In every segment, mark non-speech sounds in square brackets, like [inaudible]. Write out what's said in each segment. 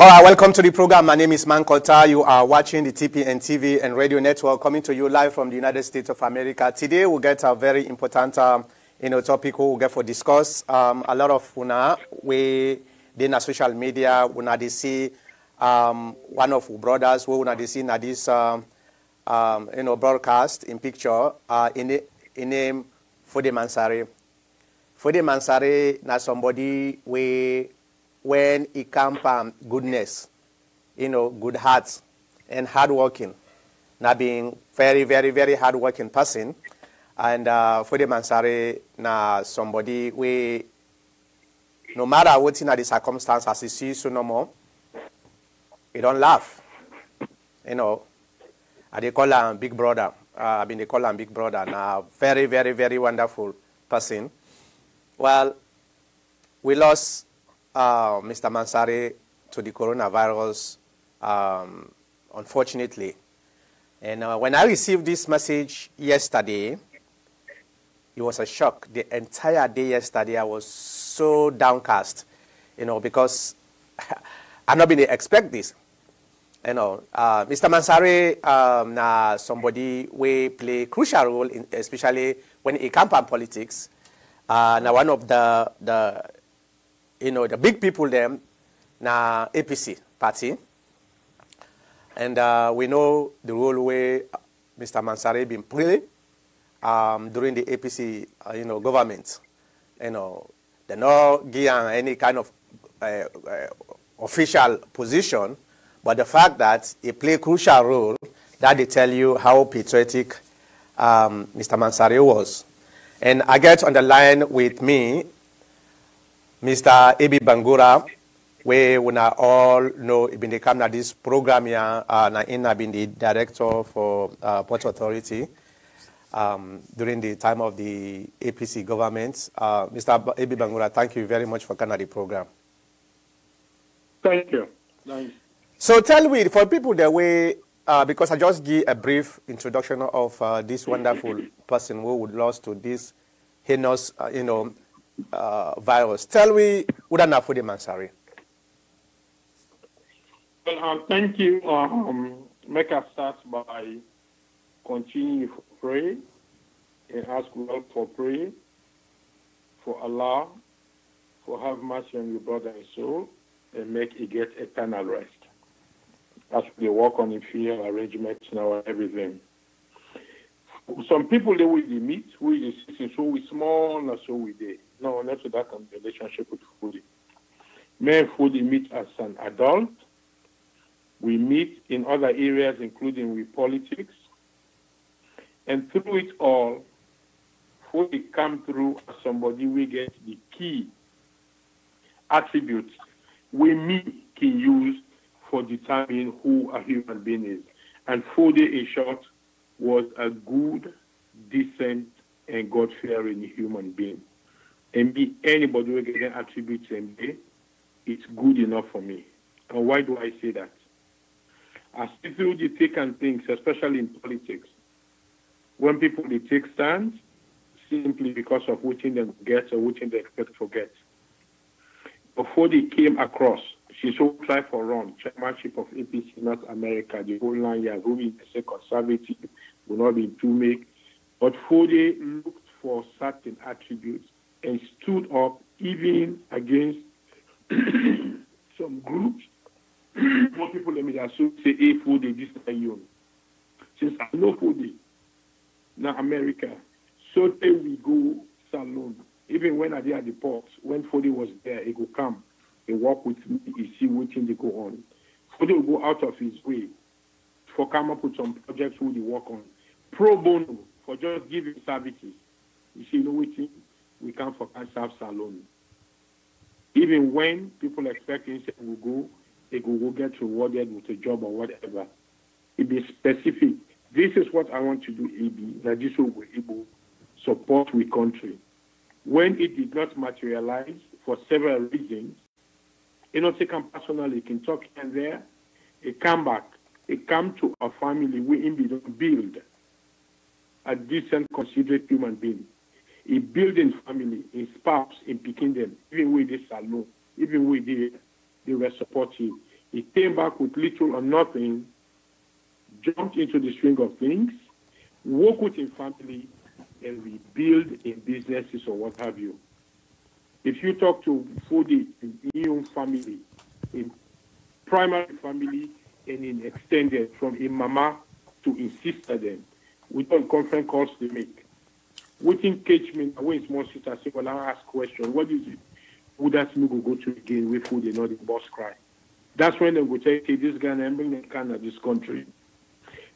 All right, welcome to the program. My name is Man Kota. You are watching the TPN TV and radio network coming to you live from the United States of America. Today we'll get a very important um, you know, topic we'll get for discuss. Um, a lot of una we in social media, una they see um, one of our brothers who una they see na this um, um, you know, broadcast in picture uh, in, in name Foday Mansary. Foday Mansary na somebody we when it comes from goodness, you know, good hearts and hardworking. Now being very, very, very hardworking person. And uh, Foday Mansary na somebody we, no matter what in the circumstances, he sees so no more, he don't laugh. You know, and they call him big brother. Uh, I mean, they call him big brother. Now, very, very, very wonderful person. Well, we lost uh, Mr. Mansary to the coronavirus, um, unfortunately. And uh, when I received this message yesterday, it was a shock. The entire day yesterday, I was so downcast, you know, because [laughs] I've not been expect this. You know, uh, Mr. Mansary um, na somebody we play crucial role, in, especially when it comes to politics. Uh, now one of the the you know, the big people them, na APC party. And uh, we know the role where Mr. Mansary been playing um, during the APC, uh, you know, government. You know, they're not give any kind of uh, uh, official position, but the fact that he play crucial role, that they tell you how patriotic um, Mr. Mansary was. And I get on the line with me Mr. Ebi Bangura, we wanna all know been the come this program here, uh, na in been the director for uh, Port Authority um, during the time of the APC government. Uh, Mr. Ebi Bangura, thank you very much for coming the program. Thank you. Thanks. So tell me, for people that way, uh, because I just give a brief introduction of uh, this wonderful person who would lost to this heinous, uh, you know, uh, virus. Tell me, Udana Foday Mansary. Well, um, thank you. Um, make us start by continuing to pray and ask God for prayer for Allah, for have mercy on your brother and soul, and make it get eternal rest. As we work on the fear arrangements now everything. Some people they will meet, we so we small, and so we did. No, not to that of relationship with Fudi. Me and meet as an adult. We meet in other areas, including with politics. And through it all, Fudi come through as somebody we get the key attributes we me can use for determining who a human being is. And Fudi, in short, was a good, decent, and God-fearing human being and be anybody who get attributes be, it's good enough for me. And why do I say that? I see through the thick and things, especially in politics, when people they take stands simply because of what they get or what they expect to get. Before they came across, she so tried for run chairmanship of APC North America, the whole nine years, who is say conservative, will not be too make. But Foday looked for certain attributes and stood up even against [coughs] some groups. [coughs] More people let me just say, hey, food this you. Since I know food now America, so then we go salon. Even when I did at the port, when Foday was there, he would come and work with me, he see what thing they go on. Foday will go out of his way for come up with some projects who they work on. Pro bono for just giving services. You see, you know what we can't focus self alone. Even when people expect insect will go, they will go get rewarded with a job or whatever. It be specific. This is what I want to do, AB, that this will be able support we country. When it did not materialize for several reasons, you know, take them personally, you can talk and there, it come back, it come to a family we build a decent, considerate human being in building family, in spouse, in picking them, even with this alone, even with the they were supportive. He came back with little or nothing, jumped into the swing of things, work with his family, and rebuild in businesses or what have you. If you talk to Foday in family, in primary family, and in extended, from in mama to in sister then, we don't conference calls they make. Waiting catch me it's more sister say, well, I ask question, what is it? Who that me go go to again with food, they know the boss cry. That's when they go tell, okay, this guy and bring them of this country.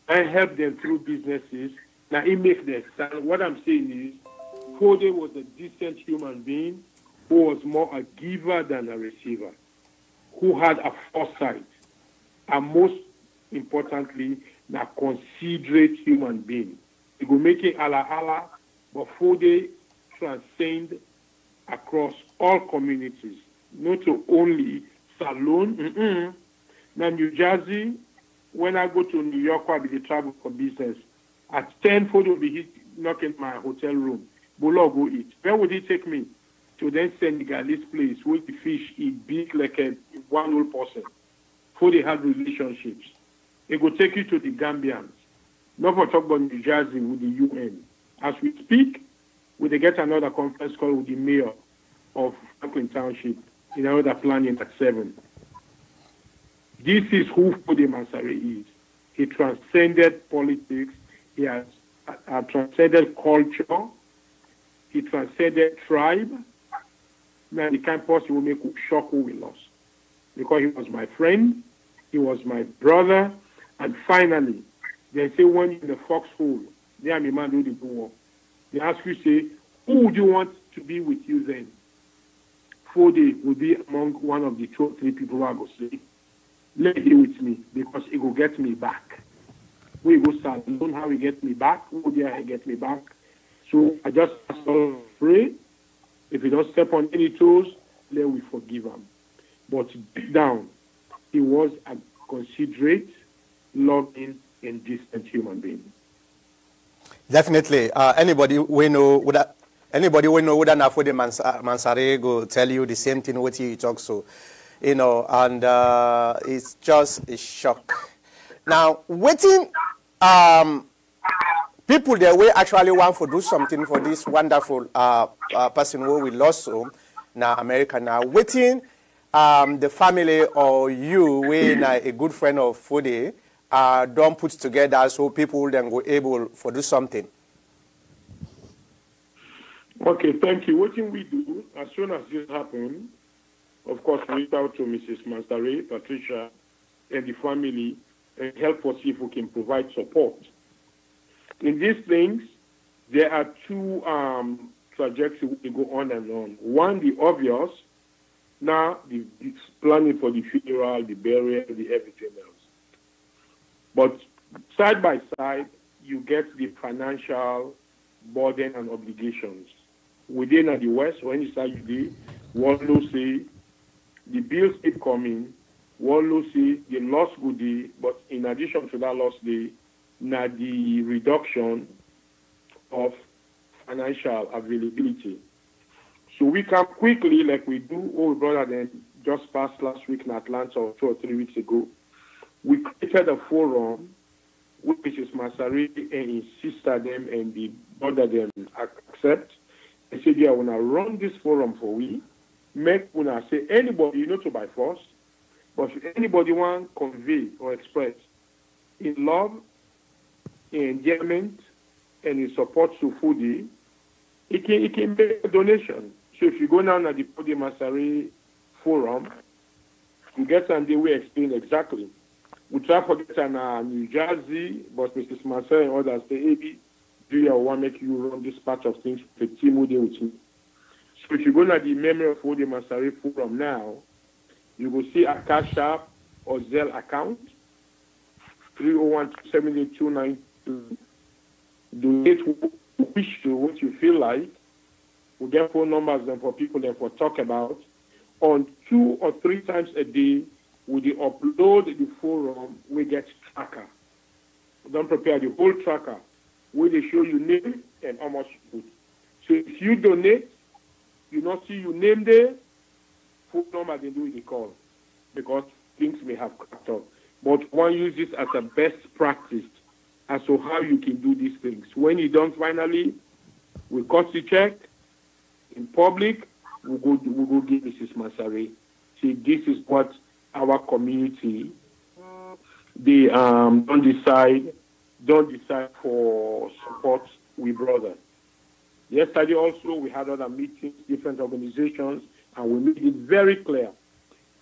I help them through businesses. Now it makes them. What I'm saying is, Foday was a decent human being who was more a giver than a receiver, who had a foresight, and most importantly, a considerate human being. He go make it ala ala, but Foday transcend across all communities, not only Salone. Mm-mm. Now, New Jersey, when I go to New York, I'll be travel for business. At 10, Foday will be knocking my hotel room. Bolo go eat. Where would he take me? To then Senegalese place where the fish eat big like a one whole person. They have relationships. It will take you to the Gambians. Not for talk about New Jersey with the UN. As we speak, we get another conference call with the mayor of Franklin Township in another planning at 7. This is who Foday Mansary is. He transcended politics. He has uh, transcended culture. He transcended tribe. Man, of person who make shock who we lost. Because he was my friend, he was my brother, and finally, they say when in the foxhole, they are my man who did war. They ask you, say, who would you want to be with you then? Foday will be among one of the two three people who going to say, let it with me because it will get me back. We go start learn how he get me back, who dare get me back. So I just pray. If he don't step on any toes, let we forgive him. But down, he was a considerate, loving, and distant human being. Definitely. Uh, anybody we know would anybody we know would not Foday Mansary go tell you the same thing what he talks so, you know, and uh, it's just a shock. Now, waiting, um, people there we actually want to do something for this wonderful uh, uh, person who we lost so now America now waiting um, the family or you when a good friend of Foday uh, don't put together so people then go able for do something. Okay, thank you. What can we do as soon as this happens? Of course, reach out to Mrs. Mansary, Patricia, and the family and help us if we can provide support. In these things, there are two um, trajectories we go on and on. One, the obvious, now the, the planning for the funeral, the burial, the everything else. But side by side, you get the financial burden and obligations. Within the West, when you start you one will say the bills keep coming, one will say the loss be, but in addition to that loss, the now the reduction of financial availability. So we can quickly, like we do, oh brother, then just passed last week in Atlanta or two or three weeks ago, we created a forum which is Masari and his sister them and the brother them accept. I said, yeah, when I run this forum for we, make when I say anybody, you know to by force, but if anybody want convey or express in love, in endearment, and in support to Foday, it can, it can make a donation. So if you go down at the Foday Mansary forum, you get and they will explain exactly we try to get in uh, New Jersey, but Mrs. Marcel and others say, hey, do you want to make you run this part of things with the team who deal with me? So if you go to the memory of Foday Mansary Forum now, you will see a Cash App or Zelle account, 301 Donate wish to what you feel like. We get phone numbers then for people then for talk about. On two or three times a day, with the upload the forum, we get tracker. Don't prepare the whole tracker where they show you name and how much you put. So if you donate, you not see your name there, phone number they do the call. Because things may have cracked up. But one uses as a best practice as to how you can do these things. When you don't finally, we cut the check in public, we go we go give Mrs. Masari. See, this is what our community they um, don't decide don't decide for support with brothers. Yesterday also we had other meetings, different organizations, and we made it very clear.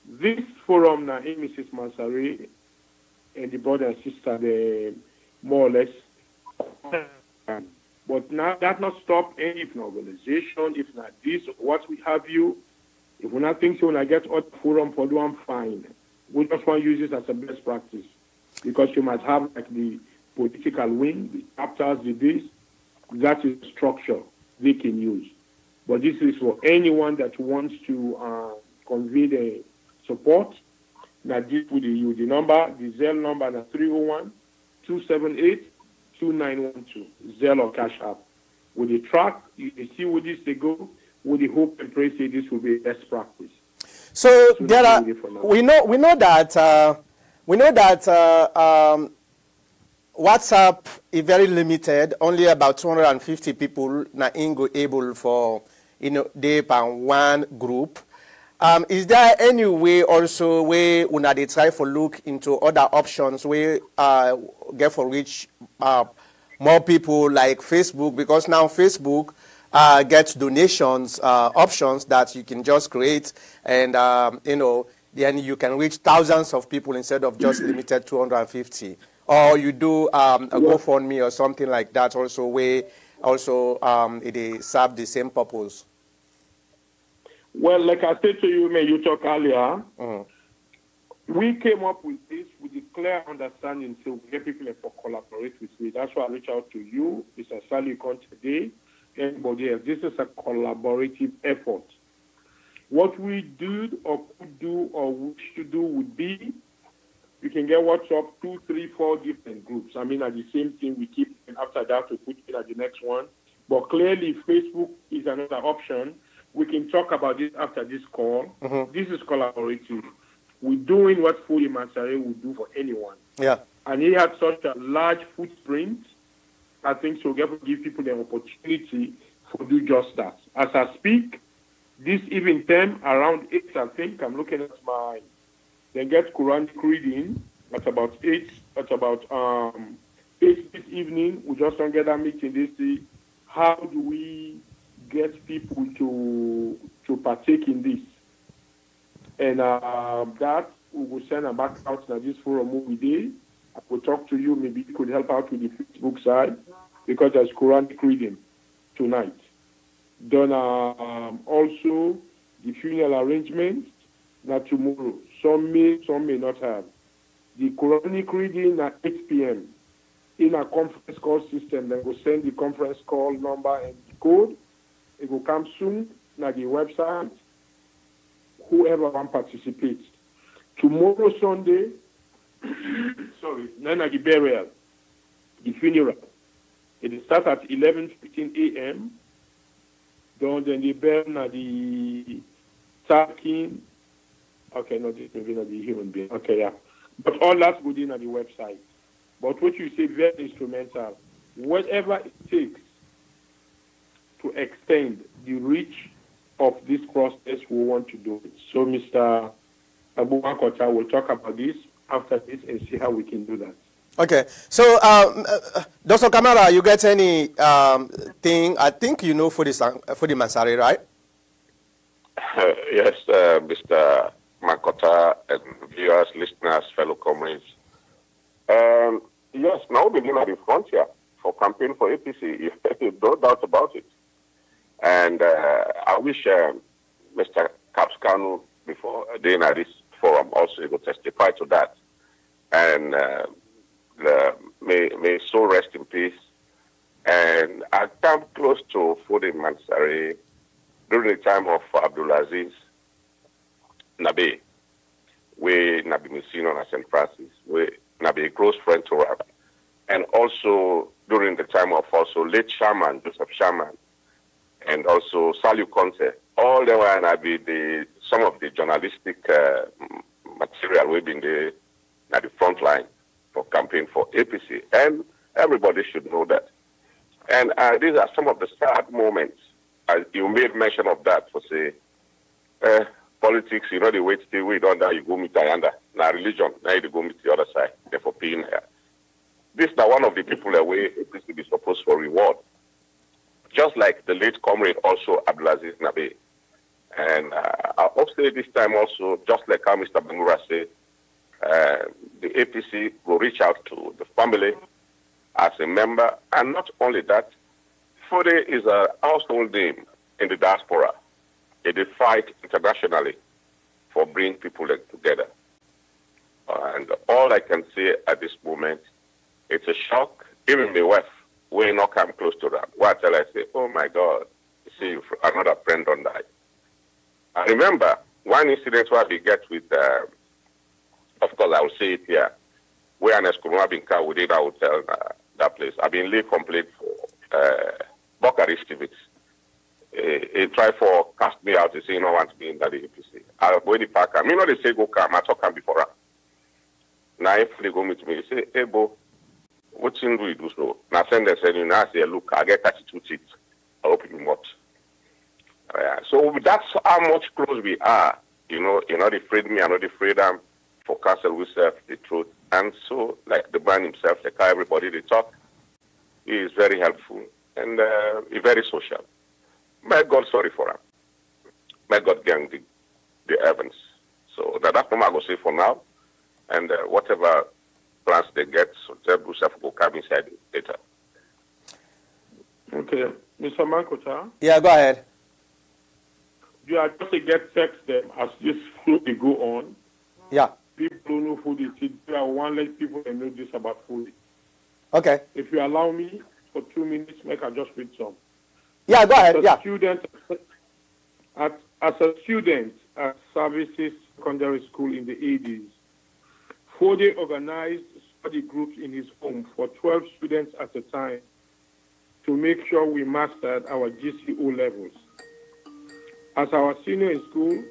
This forum now, Mrs. Masari and the brother and sister, they more or less. But now that not stop any if organization, if not this, what we have you. If we not think so, when I get out forum for I'm fine. We just want to use this as a best practice because you must have like the political wing, the chapters, the this. That is structure they can use. But this is for anyone that wants to uh, convey the support. Now, this would the number, the Zelle number, the 301 278 2912, Zelle or Cash App. With the track, you see where this they go, with the hope and pray say this will be best practice. So, so there are, we know, we know that, uh, we know that uh, um, WhatsApp is very limited. Only about 250 people na ingo able for you know they one group. Um, is there any way also where una they try for look into other options where uh, get for reach uh, more people like Facebook because now Facebook uh, gets donations uh, options that you can just create and um, you know then you can reach thousands of people instead of just limited 250 or you do um, a GoFundMe or something like that also where also um, it serve the same purpose? Well, like I said to you, may you talk earlier, mm-hmm. we came up with this with a clear understanding so we get people to collaborate with me. That's why I reach out to you, Mr. Sally today, anybody else. This is a collaborative effort. What we do or could do or wish to do would be you can get WhatsApp two, three, four different groups. I mean, at the same thing, we keep and after that we put it at the next one. But clearly, Facebook is another option. We can talk about this after this call. Mm-hmm. This is collaborative. We're doing what Fuli Mansary would do for anyone. Yeah. And he had such a large footprint. I think so. We have to give people the opportunity to do just that. As I speak, this evening time around eight, I think I'm looking at my then get Quranic reading at about 8, at about um, 8 this evening. We just don't get that meeting. They see how do we get people to to partake in this. And uh, that we will send them back out to this forum movie day. I will talk to you. Maybe you could help out with the Facebook side because there's Quranic reading tonight. Then um, also the funeral arrangements that tomorrow. Some may, some may not have. The Quranic reading at 8 p.m. in a conference call system. They will send the conference call number and code. It will come soon at the website. Whoever can participate. Tomorrow, Sunday, [laughs] sorry, at the burial, the funeral. It starts at 11.15 a.m. Don't then the burn at the stacking Okay, no, this may not the human being. Okay, yeah. But all that's good within the website. But what you say, very instrumental. Whatever it takes to extend the reach of this process, we want to do it. So, Mr. Abu Makota will talk about this after this and see how we can do that. Okay, so um, uh, Dr. Kamara, you get any um, thing? I think you know for the for the Mansary, right? Uh, yes, uh, Mr. Makota and viewers, listeners, fellow comrades. Um, yes, now we're beginning at the frontier for campaign for APC, [laughs] no doubt about it. And uh, I wish uh, Mr. Kabs Kanu, before doing this forum, also will testify to that. And uh, the, may, may so rest in peace. And I come close to Foday Mansary during the time of Abdulaziz Nabi, we Nabi Musino and St. Francis, we Nabi a close friend to her. And also during the time of also late Sherman, Joseph Sherman, and also Saliu Conte, all the they were Nabi the some of the journalistic uh, material we've been there at the front line for campaign for APC. And everybody should know that. And uh, these are some of the sad moments. Uh, you made mention of that for say, uh, politics, you know, the wait till we don't you go meet Ayanda. Now religion, now you go meet the other side. Therefore, being here. This is one of the people we APC be supposed for reward. Just like the late comrade also Abdulaziz Nabi. And uh, I'll say this time also, just like how Mr. Bangura said, uh, the APC will reach out to the family as a member. And not only that, Foday is a household name in the diaspora. They fight internationally for bringing people together. And all I can say at this moment, it's a shock. Even my wife, we not come close to that. What till I say, oh my God, see, another friend on that. I remember one incident where we get with, uh, of course, I will say it here, where an Eskuruma been car within our hotel, uh, that place. I've been lead complaint for uh, Bokari Civics. He, he tried for cast me out. He say, you don't want to be in that APC. I go in the park. I mean, not they say go come. I talk come before. Now, if they go meet me, they say, hey, Bo, what thing do you do so? Now, send them, say, you know, I say, look, I get 32 teeth. I hope you not. Uh, so that's how much close we are. You know, you're not afraid me, I'm not afraid I'm for counsel we serve the truth. And so, like the man himself, like how everybody they talk, he is very helpful and uh, very social. May God sorry for him. May God gang the, the heavens. So that, that's what I'm going to say for now. And uh, whatever plans they get, so tell yourself will come inside later. Okay. Mr. Mankota? Yeah, go ahead you are just to get text them as this flow they go on. Yeah. People don't know who they see. I want let people know this about food. Okay. If you allow me for two minutes, make I just read some. Yeah, go ahead. As yeah. Student, at, as a student at Services Secondary School in the 80s, Foday organized study groups in his home for 12 students at a time to make sure we mastered our GCO levels. As our senior in school,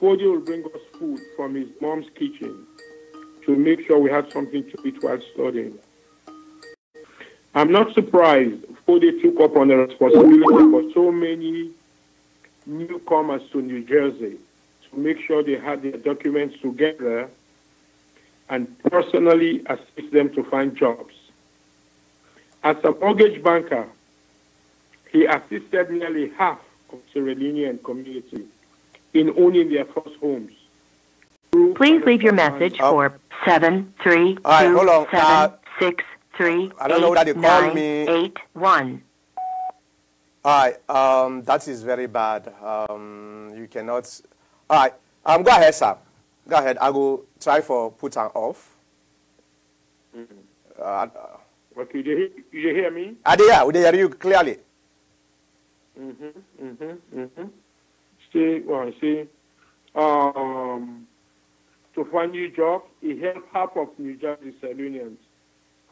Foday will bring us food from his mom's kitchen to make sure we had something to eat while studying. I'm not surprised Foday took up on the responsibility for so many newcomers to New Jersey to make sure they had their documents together and personally assist them to find jobs. As a mortgage banker, he assisted nearly half of Sierra Leonean community in owning their first homes. Please leave your message oh. for seven three right, two seven uh, six three I don't know that you called me. eight one. All right, um, that is very bad. Um, you cannot. All right, um, go ahead, sir. Go ahead. I will try for put on off. Mm-hmm. Uh, okay, you hear, you hear me? I did, yeah, we hear you clearly. Mm-hmm, mm-hmm, mm-hmm. See, well, see, um, to find new jobs, it helped half of New Jersey Salunians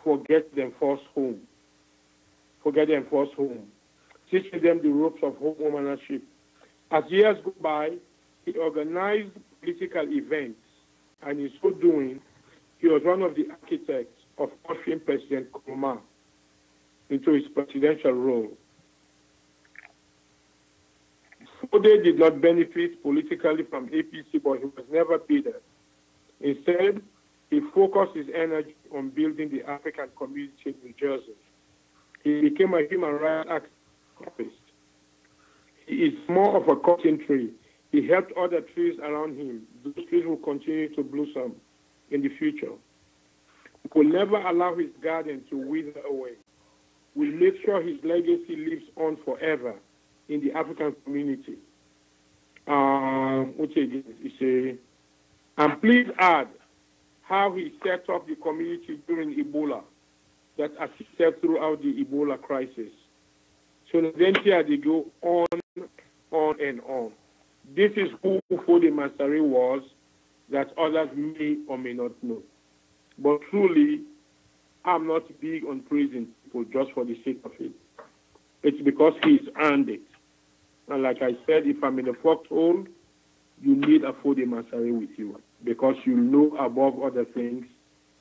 forget them first home. Forget them first home. Teaching them the ropes of home ownership. As years go by, he organized political events, and in so doing, he was one of the architects of ushering President Koroma into his presidential role. Foday did not benefit politically from APC, but he was never bitter. Instead, he focused his energy on building the African community in New Jersey. He became a human rights activist. He is more of a cotton tree. He helped other trees around him. Those trees will continue to blossom in the future. He will never allow his garden to wither away. We'll make sure his legacy lives on forever in the African community. Um, which is, and please add how he set up the community during Ebola that assisted throughout the Ebola crisis. So then here they go on, on and on. This is who Foday Mansary was that others may or may not know. But truly, I'm not big on praising people just for the sake of it. It's because he's earned it. And like I said, if I'm in a foxhole, you need a Foday Mansary with you. because you know above other things,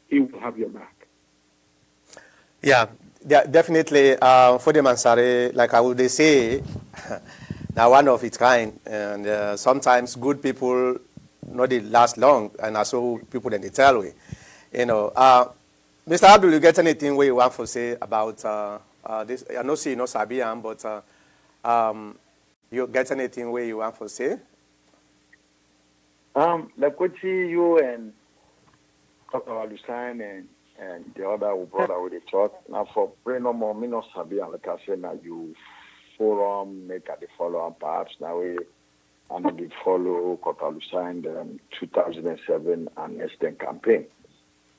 he will have your back. Yeah, yeah definitely. Uh, Mansary, like I would say, [laughs] now one of its kind, and uh, sometimes good people not they last long, and also people then they tell we, you know. Uh, Mr. Abdul, you get anything where you want to say about uh, uh, this? I know see, you know Sabian, but uh, um, you get anything where you want to say? Um, what you and Dr. Alusan and and the other brother with the talk. Now for pray no more, me no Sabian, like I said, now you forum, make at the follow up perhaps now we and we follow Kotalu signed um, 2007 and Eastern campaign.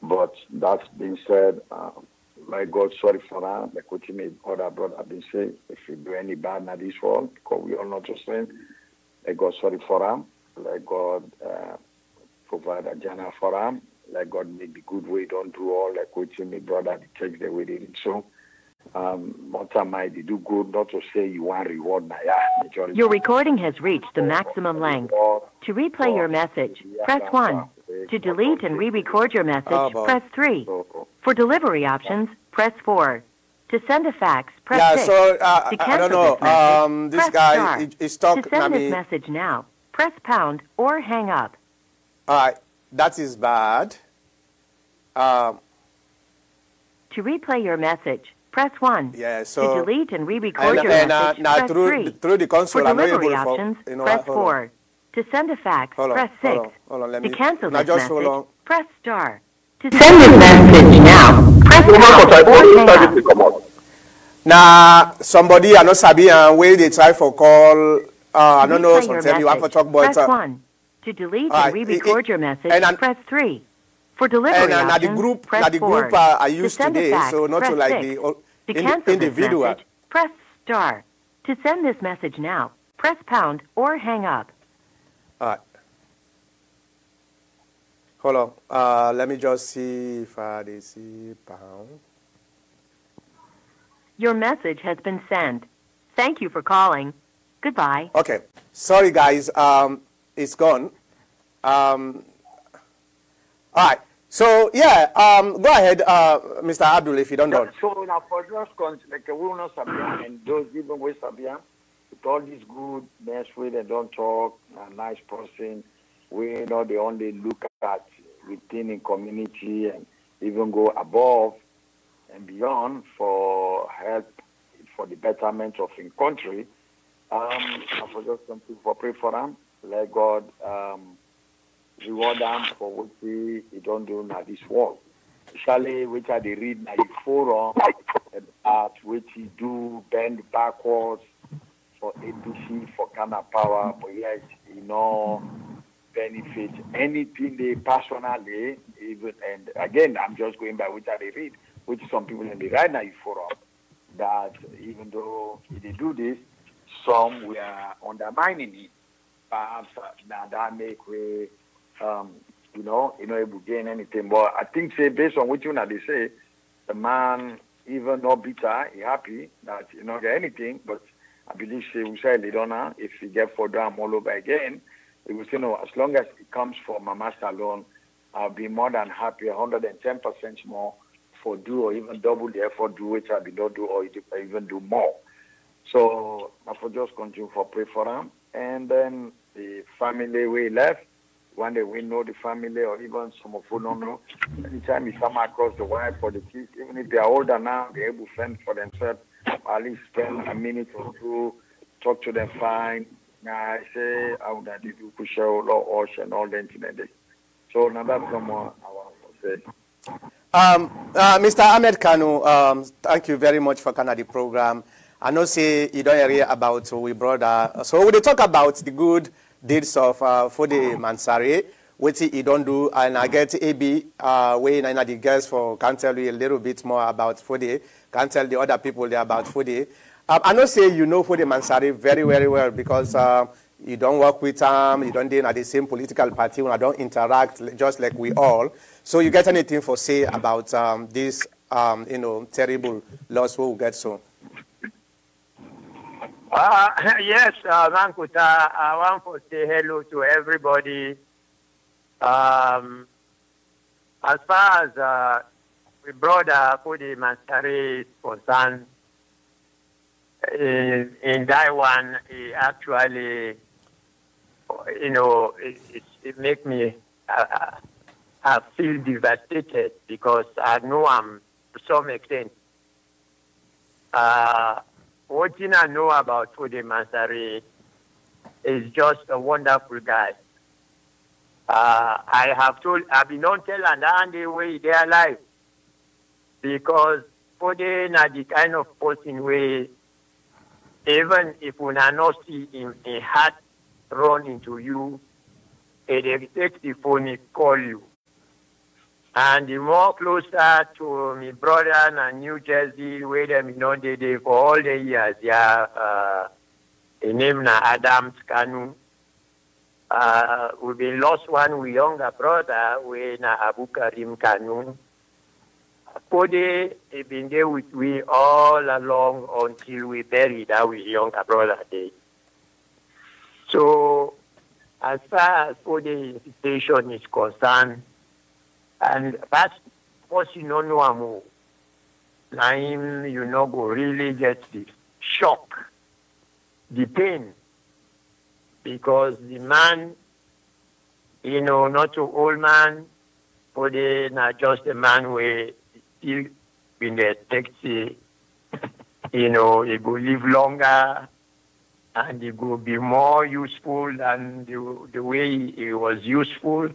But that being said, um, my God, sorry for that. Like what you made other brother have been saying, if you do any bad in this world, because we all not just saying, let God sorry for them. Let God uh, provide a journey for them. Let God make the good way don't do all. Like what you made brother, the church the way they did so. Um, might do good, not to say you want reward. Your recording has reached the maximum length. To replay your message, press 1. To delete and re-record your message, press 3. For delivery options, press 4. To send a fax, press yeah, 6. So, uh, to cancel I don't know. this message, um, this guy star. is, is stuck. To send this message now, press pound or hang up. All right, that is bad. Um, To replay your message, press 1. Yeah, so to delete and re-record your and, message, uh, now press through 3. through the console, For delivery options, for you know press what, hold on. 4. To send a fax, Hold on, press 6. hold on, hold on, let to cancel now this just message, hold on. press star. To send this message now, press pound or hang up. Now somebody I know sabi and where they try for call. Uh, I don't know. replay your Sometimes you want to talk about. Press Uh, 1. To delete Alright, and re-record your message, and an- press 3. For delivery and uh, now the group, press now the 4. group uh, I to used send today, a fax, so not press to like 6. the uh, To indi- cancel individual. this message, press star. To send this message now, press pound or hang up. All right. Hold on. Uh, let me just see if I they see pound. Your message has been sent. Thank you for calling. Goodbye. Okay. Sorry, guys. Um, it's gone. Um, all right. So yeah. Um, go ahead, uh, Mr. Abdul, if you don't know. So now for just con- like we will not Sabian and those even with Sabian, with all this good nice way they don't talk, a nice person, we know they only look at within the community and even go above and beyond for help for the betterment of the country. Um, I for just something for pray for them. Let God um, reward them for what he, he don't do in this world. Especially which are they read na the forum about which he do bend backwards for APC for Ghana power, but yet you know benefit anything they personally even and again I'm just going by which they read, which some people in the right now forum that even though they do this, some were undermining it. Perhaps uh, now that make way um, you know, you know, able to gain anything. But I think say based on what you know they say, the man even not bitter, he happy that you know get anything, but I believe say we say know if he get for drum all over again, will say no, as long as it comes from Mama Salon, I'll be more than happy, hundred and ten percent more for do or even double the effort do which I be not do or even do more. So I for just continue for pray for them. And then the family we left, one day we know the family or even some of who don't know. Anytime you come across the wife or the kids, even if they are older now, they're able to fend for themselves. At least spend a minute or two, talk to them fine. Now I say how that they do push out or and all the internet. So someone I want to say. Um, uh, Mr. Ahmed Kanu, um, thank you very much for Canada the program. I know say you don't hear about we brother. So we talk about the good deeds of uh, Fode Mansare, which he don't do, and I get AB uh, way na the girls for can tell you a little bit more about Fode. Can tell the other people there about Fode. Um, I know say you know Foday Mansary very very well because uh, you don't work with him, you don't deal at the same political party, I don't interact just like we all. So you get anything for say about um, this, um, you know, terrible loss we will get so? Uh, [laughs] yes, uh, Mankuta, I want to say hello to everybody Um, as far as uh, my brother Kudi Mansary is concerned, in, in that one, he actually, you know, it, it, it make me uh, I feel devastated because I know I'm to some extent. Uh, what I know about Kudi Mansary is just a wonderful guy. Uh, I have told, I've been on tell and the way their life because Foday na the kind of person where even if see him, a heart run into you, it takes the phone call you. And the more closer to my brother in New Jersey, where them know they, they for all the years, yeah, uh, his name na Adams Kanu. Uh, we been lost one we younger brother, we na Abu Karim Kanu. Kode he been there with we all along until we buried our younger brother day. So as far as Kode situation is concerned, and that's what you don't know am na him you know go really get the shock, the pain, because the man, you know, not an old man, Kode not just a man where still expect say, you know, he go live longer and he will be more useful than the, the way he was useful.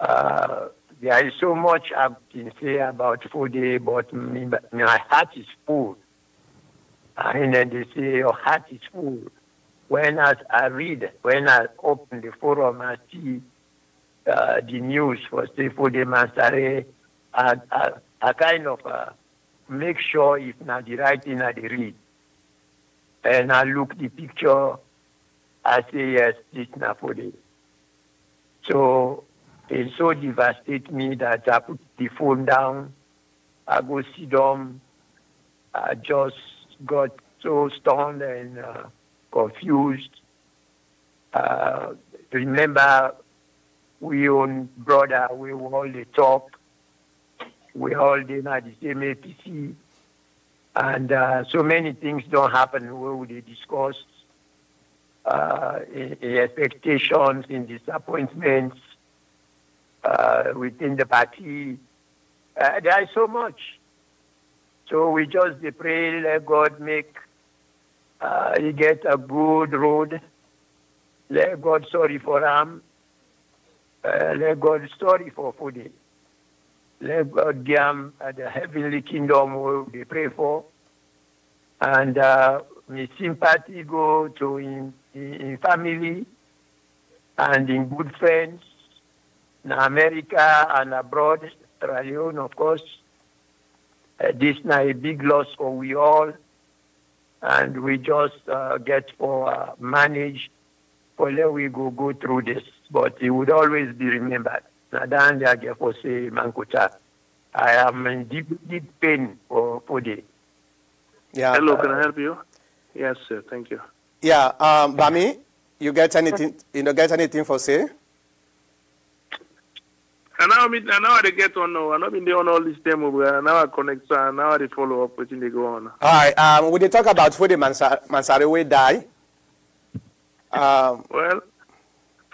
Uh, there is so much I can say about Foday, but me, my heart is full. And then they say your heart is full. When I, I read, when I open the forum, I see uh, the news for Foday Mansary, I, I kind of uh, make sure if not the right thing I read. And I look the picture, I say, yes, this is Napoli. So it so devastated me that I put the phone down. I go sit down. I just got so stunned and uh, confused. Uh, remember, we own brother, we were all the talk. We all did at the same APC. And uh, so many things don't happen where we discussed uh, expectations, in disappointments uh, within the party. Uh, there is so much. So we just pray, let God make uh, he get a good road. Let God sorry for him. Uh, let God sorry for Foday. Let God uh, the heavenly kingdom we pray for. And uh, my sympathy go to in, in, in family and in good friends in America and abroad, Leone, of course. Uh, this is a big loss for we all. And we just uh, get for uh, manage for let we go go through this. But it would always be remembered. Nadan I for say Mankuta. I am in deep deep pain for for the Yeah. Hello, uh, can I help you? Yes, sir. Thank you. Yeah, um, Bami, you get anything? You know, get anything for say? And now, me, and now I get on now. I not been there on all this time, over. And now I connect, so and now I dey follow up wetin dey go on. All right. Um, we dey talk about Foday Mansa- Mansary wey die. Um, Well,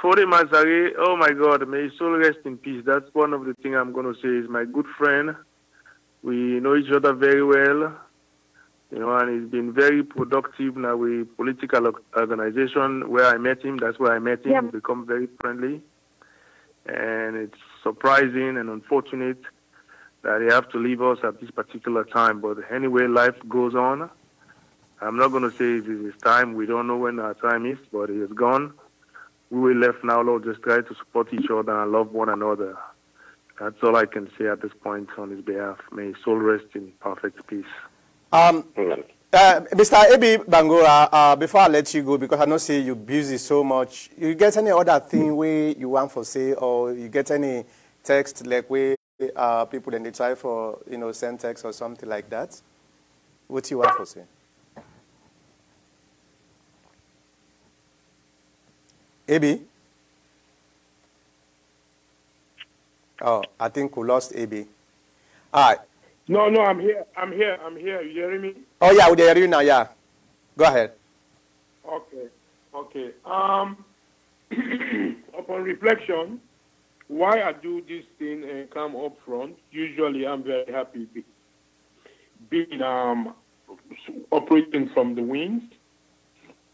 Foday Mansary, oh my God, may his soul rest in peace. That's one of the things I'm going to say. Is my good friend. We know each other very well, you know, and he's been very productive now with political organization where I met him. That's where I met him. Yeah. Become very friendly, and it's surprising and unfortunate that he have to leave us at this particular time. But anyway, life goes on. I'm not going to say it is his time. We don't know when our time is, but he is gone. We will left now, Lord. Just try to support each other and love one another. That's all I can say at this point on his behalf. May his soul rest in perfect peace. um, Amen. uh, Mr. Ebi Bangura, uh, before I let you go, because I know say you busy so much, you get any other thing where you want for say, or you get any text like where uh, people then they try for you know send text or something like that? What you want for say? Ebi, Oh, I think we lost AB. All right. No, no, I'm here. I'm here. I'm here. You hearing me? Oh, yeah, we hear you now, yeah. Go ahead. Okay. Okay. Um, [clears throat] upon reflection, why I do this thing and come up front, usually I'm very happy being um, operating from the wings.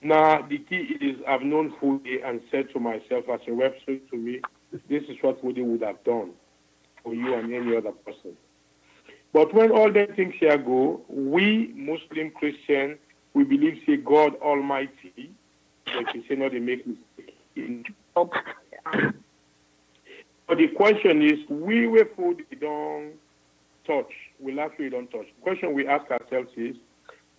Now, the key is I've known Foday and said to myself as a reference to me, this is what Foday would have done for you and any other person. But when all the things here go, we Muslim Christian, we believe say God Almighty, like you say not they make mistake. But the question is, we were food we don't touch. We laugh we don't touch. The question we ask ourselves is,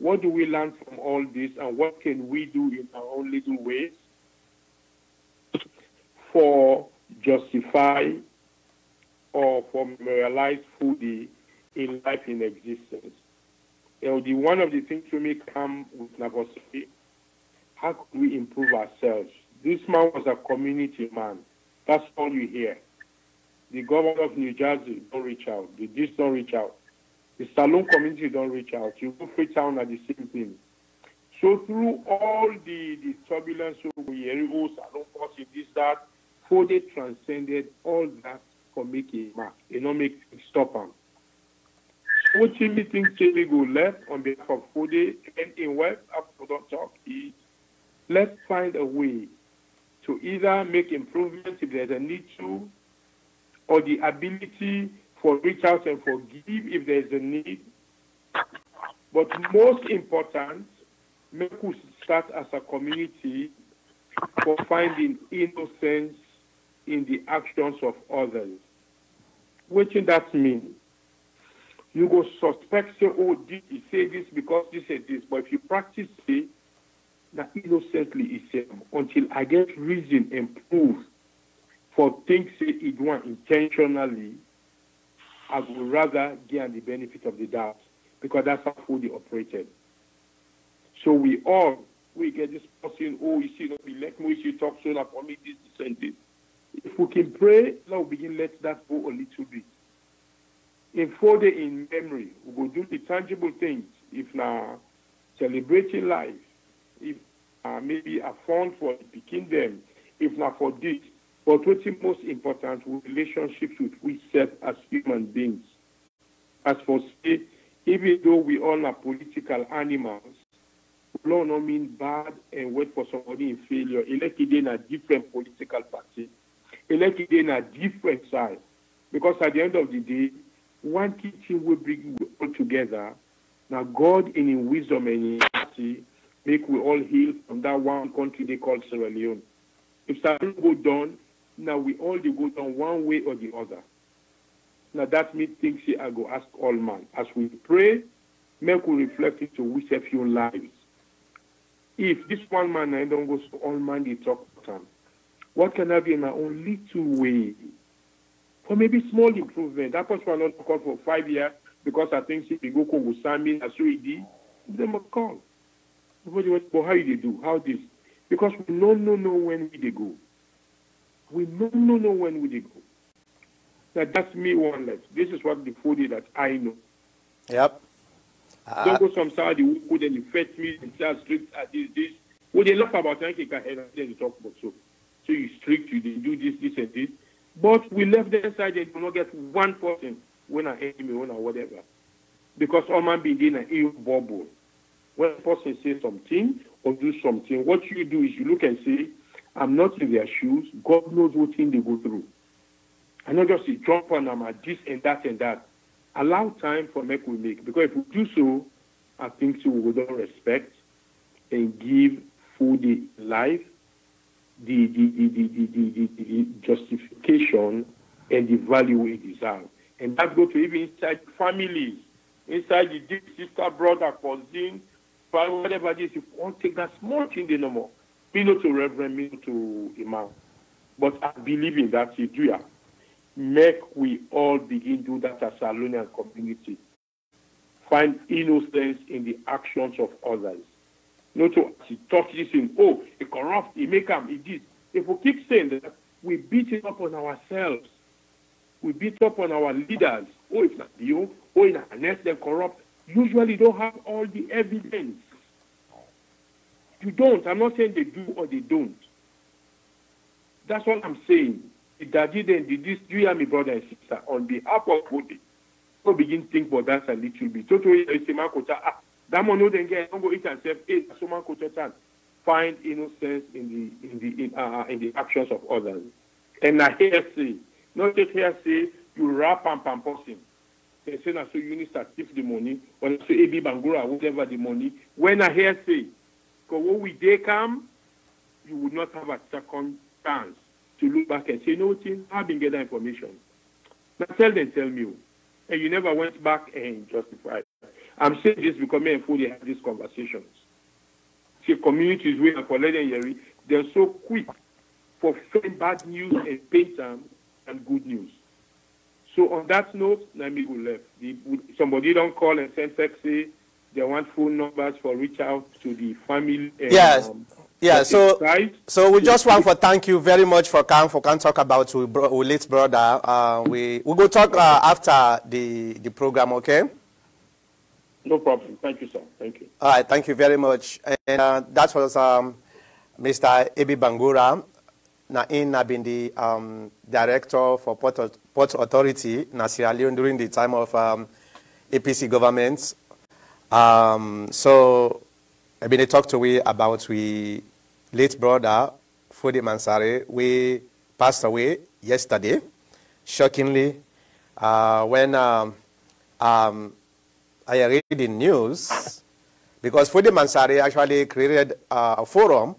what do we learn from all this and what can we do in our own little ways for justify or for memorialize food in life in existence? You know, the one of the things we me come with Navosity, how could we improve ourselves? This man was a community man. That's all you hear. The governor of New Jersey don't reach out. The this don't reach out. The Salone community don't reach out. You go Freetown are the same thing. So through all the, the turbulence over Jericho, oh, Salone Crossing, this, that, Foday transcended all that for make a mark. You know, make stop Timmy thinks Chile go left on behalf of Foday and in West after don't talk is let's find a way to either make improvements if there's a need to, or the ability for reach out and forgive if there's a need. But most important, make us start as a community for finding innocence in the actions of others. What does that mean? You go suspect, say, oh, did he say this because this and this. But if you practice it, that innocently is said, until I get reason and proof for things say it one intentionally, I would rather gain the benefit of the doubt because that's how fully operated. So we all we get this person, oh, you see, be let me you talk so now for me this, this and this. If we can pray, now we begin let that go a little bit. In four day in memory, we will do the tangible things. If now celebrating life, if uh, maybe a fund for picking them, if not for this, but what's most important, relationships with we set as human beings. As for say, even though we all are political animals, law not mean bad and wait for somebody in failure. Elected in a different political party, elected in a different side. Because at the end of the day, one key thing will bring we all together. Now God in his wisdom and in mercy make we all heal from that one country they call Sierra Leone. If something go down, now we all they go down one way or the other. Now that me think say I go ask all man. As we pray, make we reflect into we a few lives. If this one man I don't go to all man they talk to him, what can I be in my own little way? For maybe small improvement. That person will not call for five years because I think you go Congo Sami, what he did. They must call. But how they do? How this? Because we no no know when we they go. We don't know, when we they go. Now that's me one less. This is what the food is that I know. Yep. Uh, Don't go some Saudi who could then infect me and say strict at this, this. What they laugh about I can head and then you talk about so. So you strict, you they do this, this and this. But we left them side they do not get one person when I enemy, when I whatever. Because all man be in an ill bubble. When a person says something or do something, what you do is you look and say, I'm not in their shoes. God knows what thing they go through. I not just jump on them at this and that and that. Allow time for make we make. Because if we do so, I think so we will don't respect and give full the life, the the, the, the, the, the, the, the justification and the value we deserve. And that go to even inside families, inside the deep sister, brother, cousin, whatever it is, you want to take that small thing no more. Not to reverend, me not to imam. But I believe in that Idria. Make we all begin do that as a Salonian community. Find innocence in the actions of others. Not to talk this in, oh, he corrupt, he make him, he. If we keep saying that, we beat it up on ourselves. we beat up on our leaders. Oh, it's not you. Oh, it's unless they're corrupt. Usually don't have all the evidence. You don't. I'm not saying they do or they don't. That's what I'm saying. Daddy then did this, you hear me, brother and sister, on behalf of Foday. Go begin to think about that a little bit. So to say, man, ah, that man no then get, don't go eat and say, hey, so man, find innocence in the in the in, uh, in the actions of others. And I hear say, not just hear say, you rap and pamposing. They say, so you need to the money, when I say AB Bangura, whatever the money. When I hear say, because when we day come, you would not have a second chance to look back and say, no, thing, I've been getting information. Now tell them, tell me. Oh. And you never went back and justified. I'm saying this because me and have these conversations. See, communities where for Yeri, they're so quick for fame bad news and paint them and good news. So on that note, let me go left. Somebody don't call and send say they want phone numbers for reach out to the family. And, yes. Um, yeah, so so we just want to thank you very much for coming for can talk about we, bro, we late brother. Uh, we we go talk uh, after the the program, okay? No problem. Thank you, sir. Thank you. All right, thank you very much. And uh, that was um, Mr. Ebi Bangura. Nain been the um, director for Port, Port Authority in Sierra Leone during the time of um, APC government. Um, so I've been talk to we about we late brother, Foday Mansary, we passed away yesterday, shockingly, uh, when um, um, I read the news, because Foday Mansary actually created uh, a forum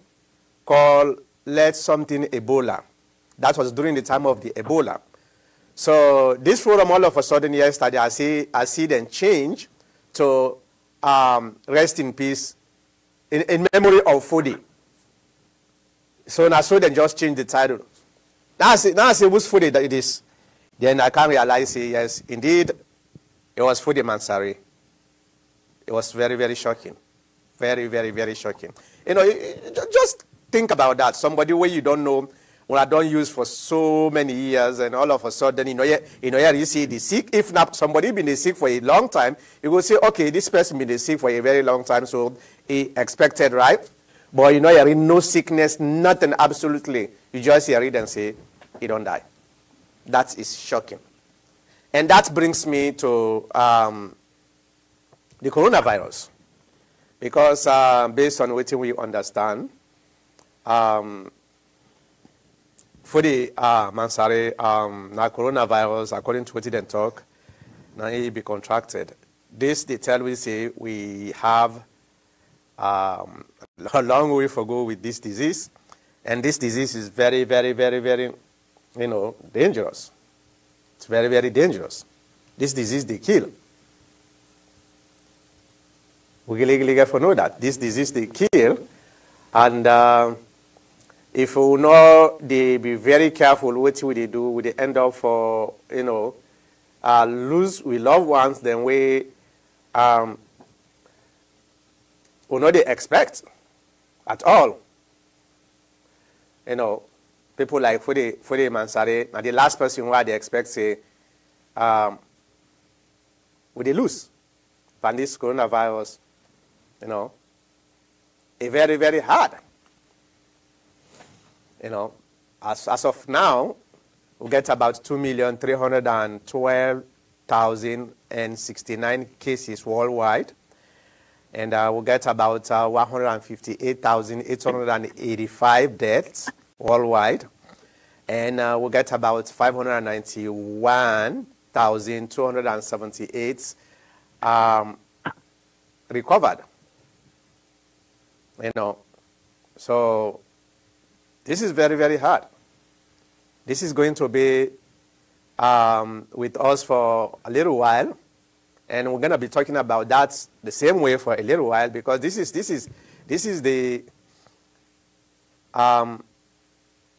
called Let Something Ebola. That was during the time of the Ebola. So this forum, all of a sudden yesterday, I see, I see them change to um, Rest in Peace in, in memory of Foday. So now so then just change the title. Now I say, now I say whose Foday that it is. Then I can realize, say, yes, indeed, it was Foday Mansary. It was very, very shocking. Very, very, very shocking. You know, just think about that. Somebody where you don't know, when I don't use for so many years, and all of a sudden, you know, you, you know, yeah, you see the sick. If not somebody been sick for a long time, you will say, okay, this person been sick for a very long time, so he expected, right? But you know, in no sickness, nothing, absolutely. You just hear it and say, he don't die. That is shocking. And that brings me to um, the coronavirus. Because uh, based on what we understand, um, for the uh, Mansary, um, now coronavirus, according to what they talk, now be contracted. This, they tell we say we have um, a long way to go with this disease. And this disease is very, very, very, very, you know, dangerous. It's very, very dangerous. This disease, they kill. We get to know that. This disease, they kill. And uh, if we know they be very careful what we they do, we they end up for, you know, uh, lose we loved ones, then we um, we know they expect at all. You know, people like Foday, Foday Mansary, and the last person why they expect say, um, will they lose from this coronavirus? You know, a very, very hard. You know, as, as of now, we get about 2,312,069 cases worldwide and uh, we'll get about uh, 158,885 deaths worldwide, and uh, we'll get about 591,278 um, recovered. You know, so this is very, very hard. This is going to be um, with us for a little while. And we're going to be talking about that the same way for a little while because this is, this is, this is the, um,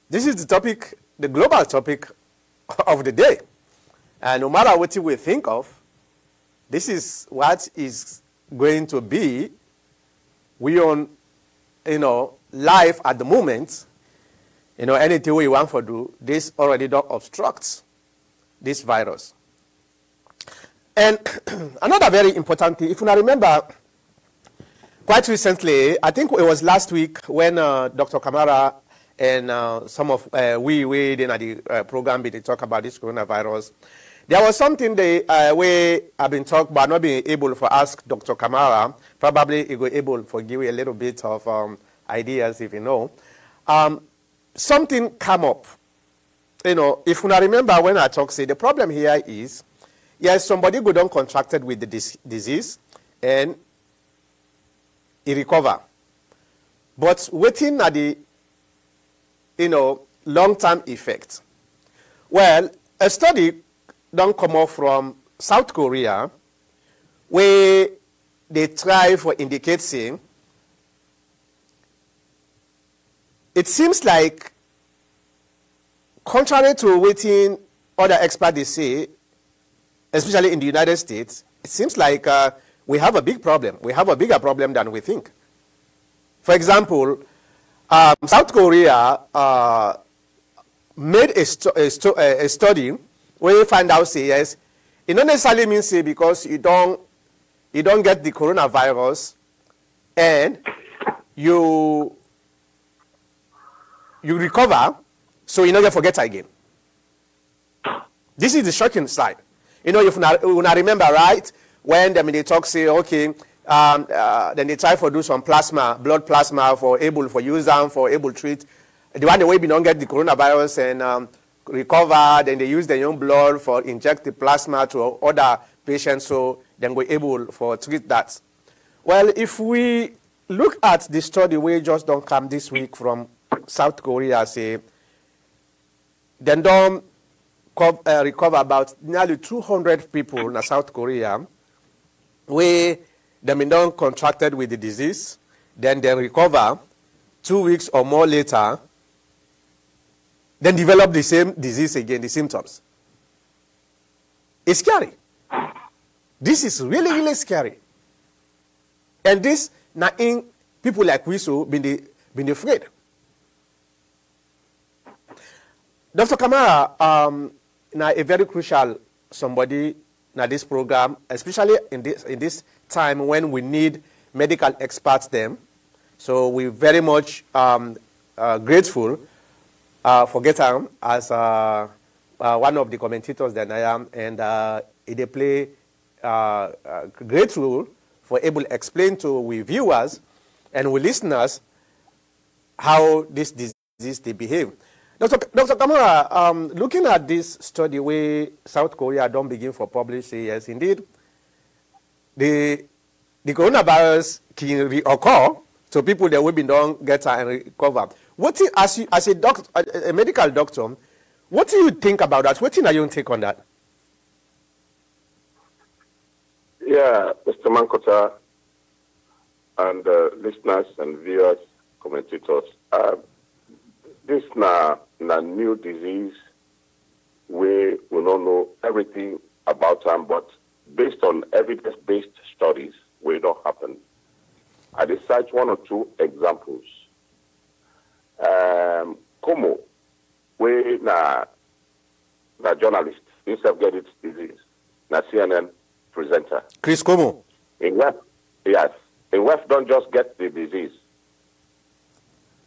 this is the topic, the global topic [laughs] of the day. And no matter what we think of, this is what is going to be we on, you know, life at the moment. You know, anything we want to do, this already don't obstruct this virus. And [clears throat] another very important thing, if you remember, quite recently, I think it was last week when uh, Dr. Kamara and uh, some of uh, we we in the uh, program they talk about this coronavirus. There was something they uh, we have been talked about not being able to ask Dr. Kamara. Probably he was able to give you a little bit of um, ideas if you know. Um, something come up. You know, if you remember when I talk, say the problem here is, yes, somebody go down contracted with the dis disease and he recover. But waiting at the you know, long-term effect. Well, a study don't come up from South Korea where they try for indicating it seems like contrary to what other experts they say, especially in the United States, it seems like uh, we have a big problem. We have a bigger problem than we think. For example, um, South Korea uh, made a, a, a, study where you find out, say, yes, it not necessarily means, say, because you don't, you don't get the coronavirus and you, you recover, so you never forget again. This is the shocking side. You know, if not, you not remember, right, when them, they talk, say, okay, um, uh, then they try for do some plasma, blood plasma for able for use them for able treat. The one the way we don't get the coronavirus and um, recover, then they use their own blood for inject the plasma to other patients so then we're able for treat that. Well, if we look at the study we just don't come this week from South Korea, say, then don't uh, recover about nearly 200 people in South Korea where they been done contracted with the disease, then they recover two weeks or more later, then develop the same disease again, the symptoms. It's scary. This is really, really scary. And this, now in people like we so been, the, been afraid. Dr. Kamara, um, now a very crucial somebody now this program, especially in this, in this time when we need medical experts them. So we're very much um, uh, grateful uh, for Getam as uh, uh, one of the commentators that I am, and uh, they play uh, a great role for able to explain to we viewers and we listeners how this disease they behave. Dr. Dr. Kamara, um, looking at this study where South Korea don't begin for publish, yes, indeed, the, the coronavirus can reoccur to people that will be done get and recover. What as, you, as a, doc, a, a, medical doctor, what do you think about that? What are your take on that? Yeah, Mr. Mankota and uh, listeners and viewers, commentators, uh, this na na new disease we we don't know everything about them, but based on evidence-based studies, will not happen. I decide one or two examples. Um, Cuomo, we na na journalist, himself get its disease, na CNN presenter. Chris Cuomo. In West, yes, in West don't just get the disease.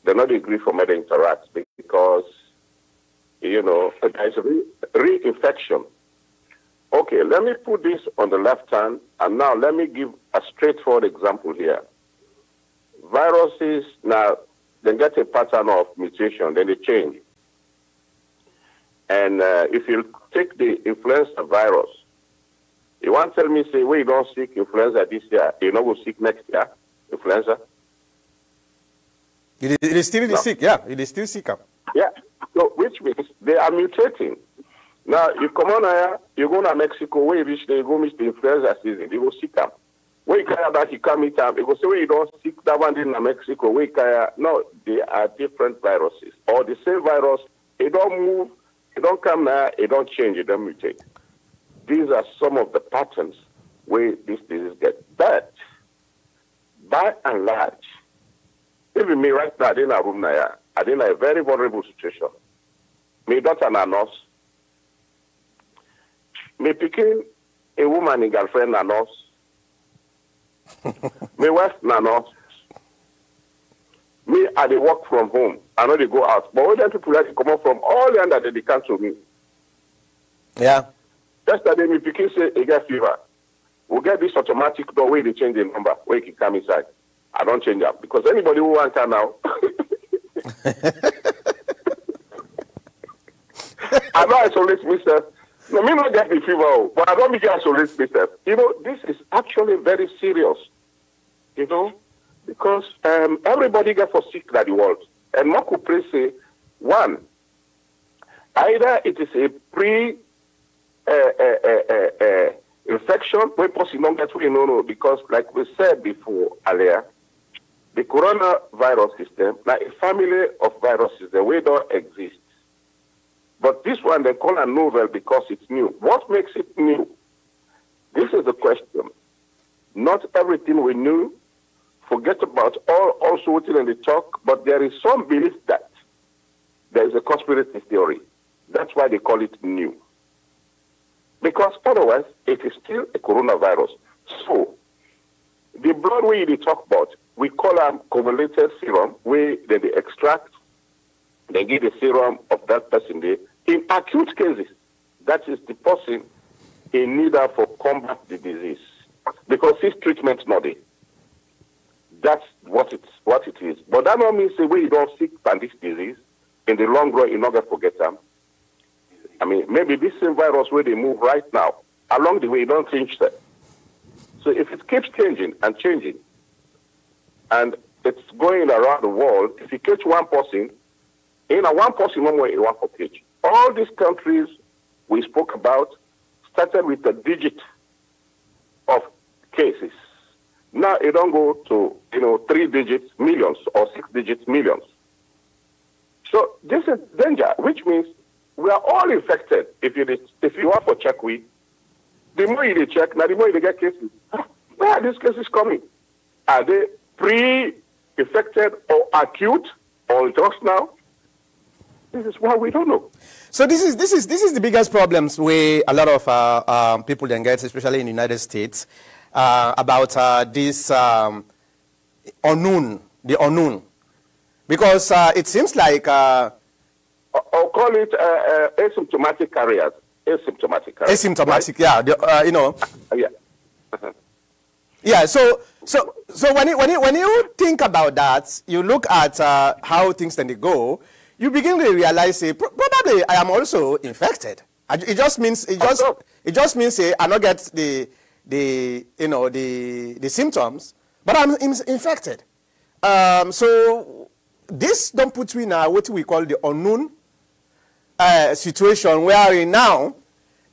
They not agree for me to interact because, you know, there's re- reinfection Okay, let me put this on the left hand, and now let me give a straightforward example here. Viruses, now, they get a pattern of mutation, then they change. And uh, if you take the influenza virus, you want to tell me, say, well, you don't seek influenza this year, you know, we'll seek next year, influenza? It is, it is still no. sick, yeah, it is still sick. Yeah, so which means they are mutating. Now, you come on here, you go to Mexico, where you you go meet the influenza season, you go seek them. Where you carry that, you come meet them, you go say, where you don't seek that one in Mexico, where you carry, no, they are different viruses. Or the same virus, it don't move, it don't come there, it don't change, it don't mutate. These are some of the patterns where this disease gets. But, by and large, even me right now, I'm in a room now, I'm in a very vulnerable situation. Me daughter and nurse, me picking a woman in girlfriend na nurse. [laughs] my wife na nurse. Me, I dey work from home. I know they go out. But all them people like to come out from all the under they cancel me. Yeah. Yesterday, me picking say he get fever. we'll get this automatic door where they change the number where he can come inside. I don't change up because anybody who wants to now. I don't isolate myself. No, me not get the fever, oh, but I don't begin isolate myself. You know, this is actually very serious. You know, because um, everybody get for sick in the world. And Marco Pray say, one, either it is a pre uh, uh, uh, infection, where possible not know, no, because like we said before earlier, the coronavirus system, like a family of viruses, the way don't exist. But this one they call a novel because it's new. What makes it new? This is the question. Not everything we knew. Forget about all also what's in the talk, but there is some belief that there is a conspiracy theory. That's why they call it new. Because otherwise, it is still a coronavirus. So, the blood we they talk about, we call them convoluted serum, where they, they extract, they give the serum of that person there. In acute cases, that is the person in need for combat the disease. Because his treatment not there. That's what it's what it is. But that not means the way you don't sick from this disease, in the long run you're not gonna forget them. I mean, maybe this same virus where they move right now, along the way don't change that. So if it keeps changing and changing, and it's going around the world, if you catch one person, in a one person one way, in one catch. All these countries we spoke about started with a digit of cases. Now it don't go to you know three digits millions or six digits millions. So this is danger, which means we are all infected. If you if you want for check we, the more you check, now the more you get cases. Ah, where are these cases coming? Are they pre-infected or acute or just now? This is why we don't know. So this is this is this is the biggest problems where a lot of uh, um, people then get, especially in the United States, uh, about uh, this um, unknown, the unknown, because uh, it seems like. Uh, or call it uh, asymptomatic carriers. Asymptomatic carriers. Asymptomatic, right? yeah. The, you know. yeah. Yeah, so so so when you, when you, when you think about that, you look at uh, how things tend to go. You begin to realize, say, probably I am also infected. It just means it just it just means say I not get the the you know the the symptoms, but I'm infected. Um, so this don't put me in a, what we call the unknown uh, situation where we are now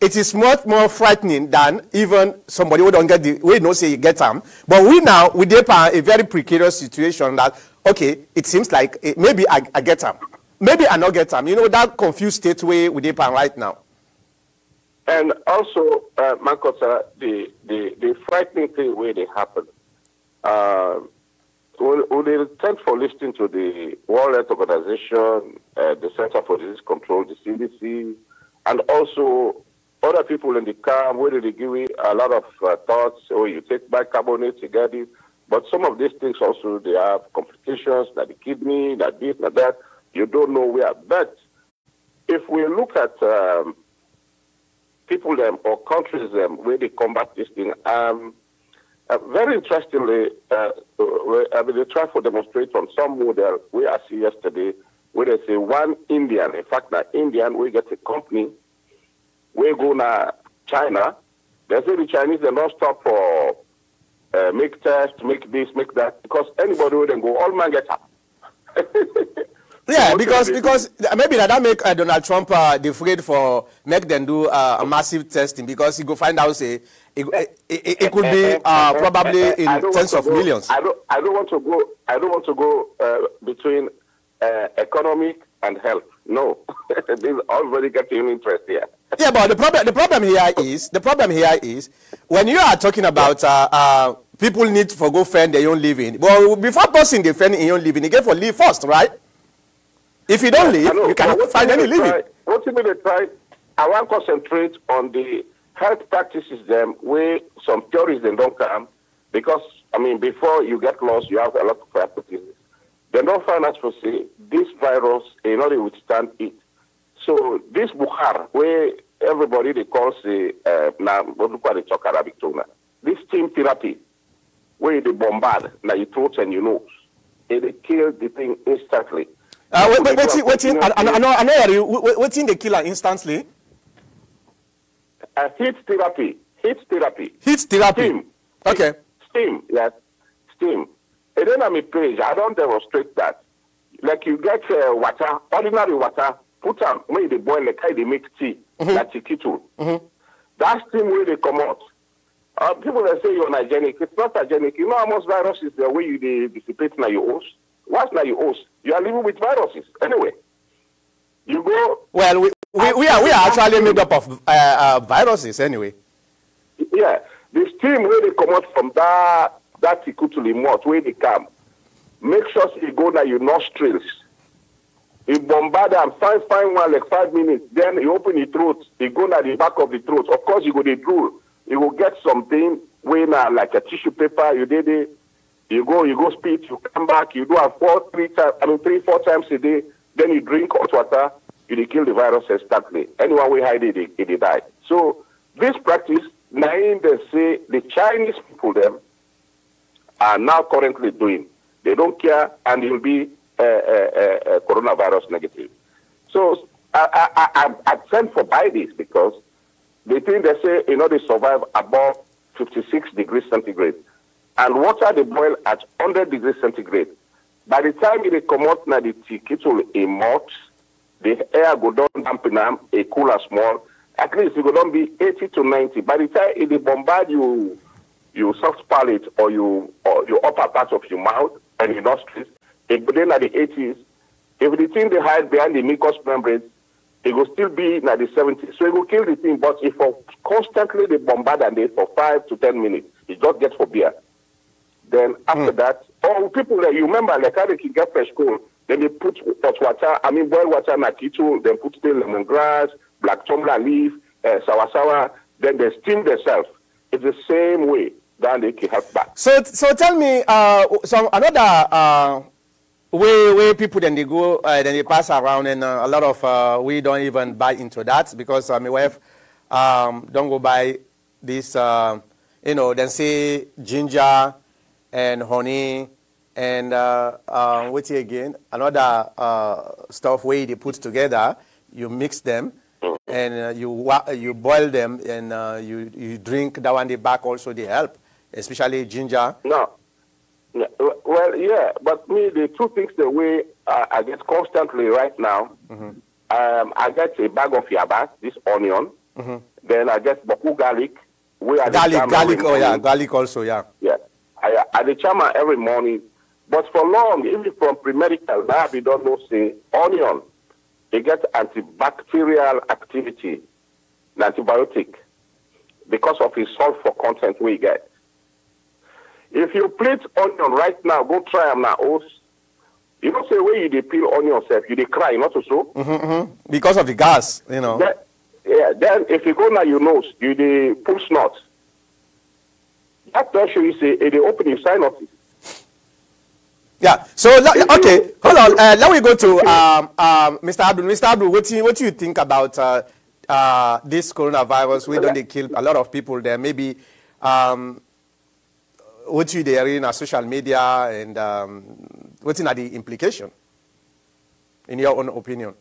it is much more frightening than even somebody who don't get the we know say you get them. But we now we depend a very precarious situation that okay, it seems like it, maybe I, I get them, maybe I not get them. You know that confused state way we depend right now. And also, uh, the, the the frightening thing where they happen. Uh, we, we thank for listening to the World Health Organization, uh, the Center for Disease Control, the CDC, and also other people in the camp where they give you a lot of uh, thoughts. Oh, you take bicarbonate, you get it. But some of these things also they have complications, like the kidney, that this, that that. You don't know where. But if we look at um, people them or countries them where they combat this thing, um, uh, very interestingly, uh, I mean, they try to demonstrate on some model we I see yesterday where they say one Indian, in fact, that Indian, we get a company we go na China, they say the Chinese they don't stop for uh, make tests, make this, make that, because anybody would then go, all man get up. [laughs] Yeah, because because maybe that, make uh, Donald Trump uh, afraid for make them do uh, a massive testing because he go find out say it, it, it, it could be uh, probably in tens of go, millions. I don't I don't want to go I don't want to go uh, between uh, economic and health. No, [laughs] this already getting interest here. Yeah, but the problem the problem here is the problem here is when you are talking about uh, uh, people need to go find their own living. Well, before person they find their own living, they get for live first, right? If you don't live, you cannot find any living. Try, what you mean they try? I want to concentrate on the health practices them where some theories they don't come because I mean before you get lost you have a lot of hypotheses. They don't find out for say this virus in order to withstand it. So this Bukhar where everybody they call say uh, now what do they talk Arabic to now. This steam therapy where they bombard now your throat and your nose. It they kill the thing instantly. Uh, wait, wait, wait, wait, wait, I, know, I know, wait, wait, in the killer instantly. Uh, heat therapy. Heat therapy. Heat therapy. Steam. Okay. Steam, yes. Steam. And then I'm a page. I don't demonstrate that. Like you get uh, water, ordinary water, put them when they boil, like how they make tea, mm-hmm. like kettle. Mm-hmm. That steam where they come out. Uh, people that say you're hygienic, it's not hygienic. You know how much viruses the way you they dissipate in your host? What's now your host? You are living with viruses. Anyway, you go. Well, we, we, we are we are actually made up of uh, uh, viruses anyway. Yeah, the steam where they come out from that that the mouth where they come, make sure you go now your nostrils. You bombard them, fine, fine one like five minutes. Then he open the throat. He go now the back of the throat. Of course, you go the drool. You will get something where now like a tissue paper. You did it. You go, you go spit. You come back. You do a four, three times. I mean, three, four times a day. Then you drink hot water you kill the virus instantly. Anyone we hide it, it, it die. So this practice, nine they say the Chinese people them are now currently doing. They don't care, and it will be uh, uh, uh, Uh, uh, uh, coronavirus negative. So I, I, I, I sent for buy this because the thing they say, you know, they survive above 56 degrees centigrade. And water they boil at 100 degrees centigrade. By the time they come out, now the it will emulse the air go down dampen am a cooler small at least it go don be eighty to ninety by the time dey bombard you you soft palate or you or your upper part of your mouth and your nostrils go dey the eighties if the thing dey hide behind the mucous membrane it will still be na the seventies so it will kill the thing but if for constantly they bombard am dey for five to ten minutes e just get for beer then after mm. that all people that you remember like how they can get fresh cold then they put hot water, I mean boiled water in a kitchen, then put the lemongrass, black tumbler leaf, uh, sour sour, then they steam themselves. It's the same way that they can help back. So, so tell me, uh, so another uh, way way people then they go, uh, then they pass around, and uh, a lot of uh, we don't even buy into that because uh, my wife um, don't go buy this, uh, you know, then say ginger and honey and uh, what's here again? Another stuff where they put together, you mix them, and you you boil them, and you you drink that one. They back also they help, especially ginger. No. Well, yeah, but me the two things the way uh, I get constantly right now. Mm-hmm. Um, I get a bag of yaba, this onion. Mm-hmm. Then I get baku garlic. Where garlic, garlic, oh yeah, garlic also, yeah. Yeah, I, I the chama every morning but for long, even from pre-medical lab, we don't know, say, onion, they get antibacterial activity, antibiotic, because of its sulfur content we get. If you plate onion right now, go try them now. Oh, you don't say where you they peel onion yourself, you they cry, not so? Mm-hmm, mm-hmm. Because of the gas, you know. Then, yeah, then if you go now your nose, you they pull snot. That tells you, you say, they open your. Yeah. So okay, hold on. Uh, let me go to um, um, Mr. Abdul. Mr. Abdul, what do you, what do you think about uh, uh, this coronavirus? We don't they kill a lot of people there. Maybe um, what you there in social media and um, what's in the implication, in your own opinion?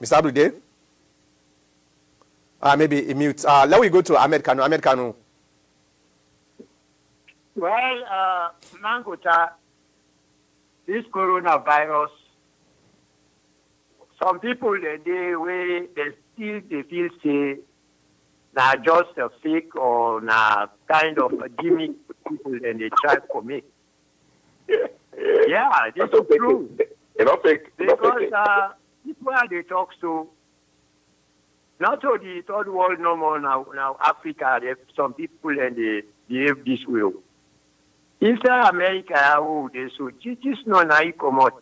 Mr. Abdul, there? Uh, maybe mute. Uh, let me go to Ahmed Kanu. Ahmed Kanu. Well, uh, Mangota, this coronavirus, some people they, they way they still they feel say now just a fake or now kind of a gimmick people and they try for me. [laughs] Yeah, this is true. You know, fake. Because uh, people they talk to not only third world no more now now Africa, there some people and they behave this way. Inside America, oh, they so this no na comot.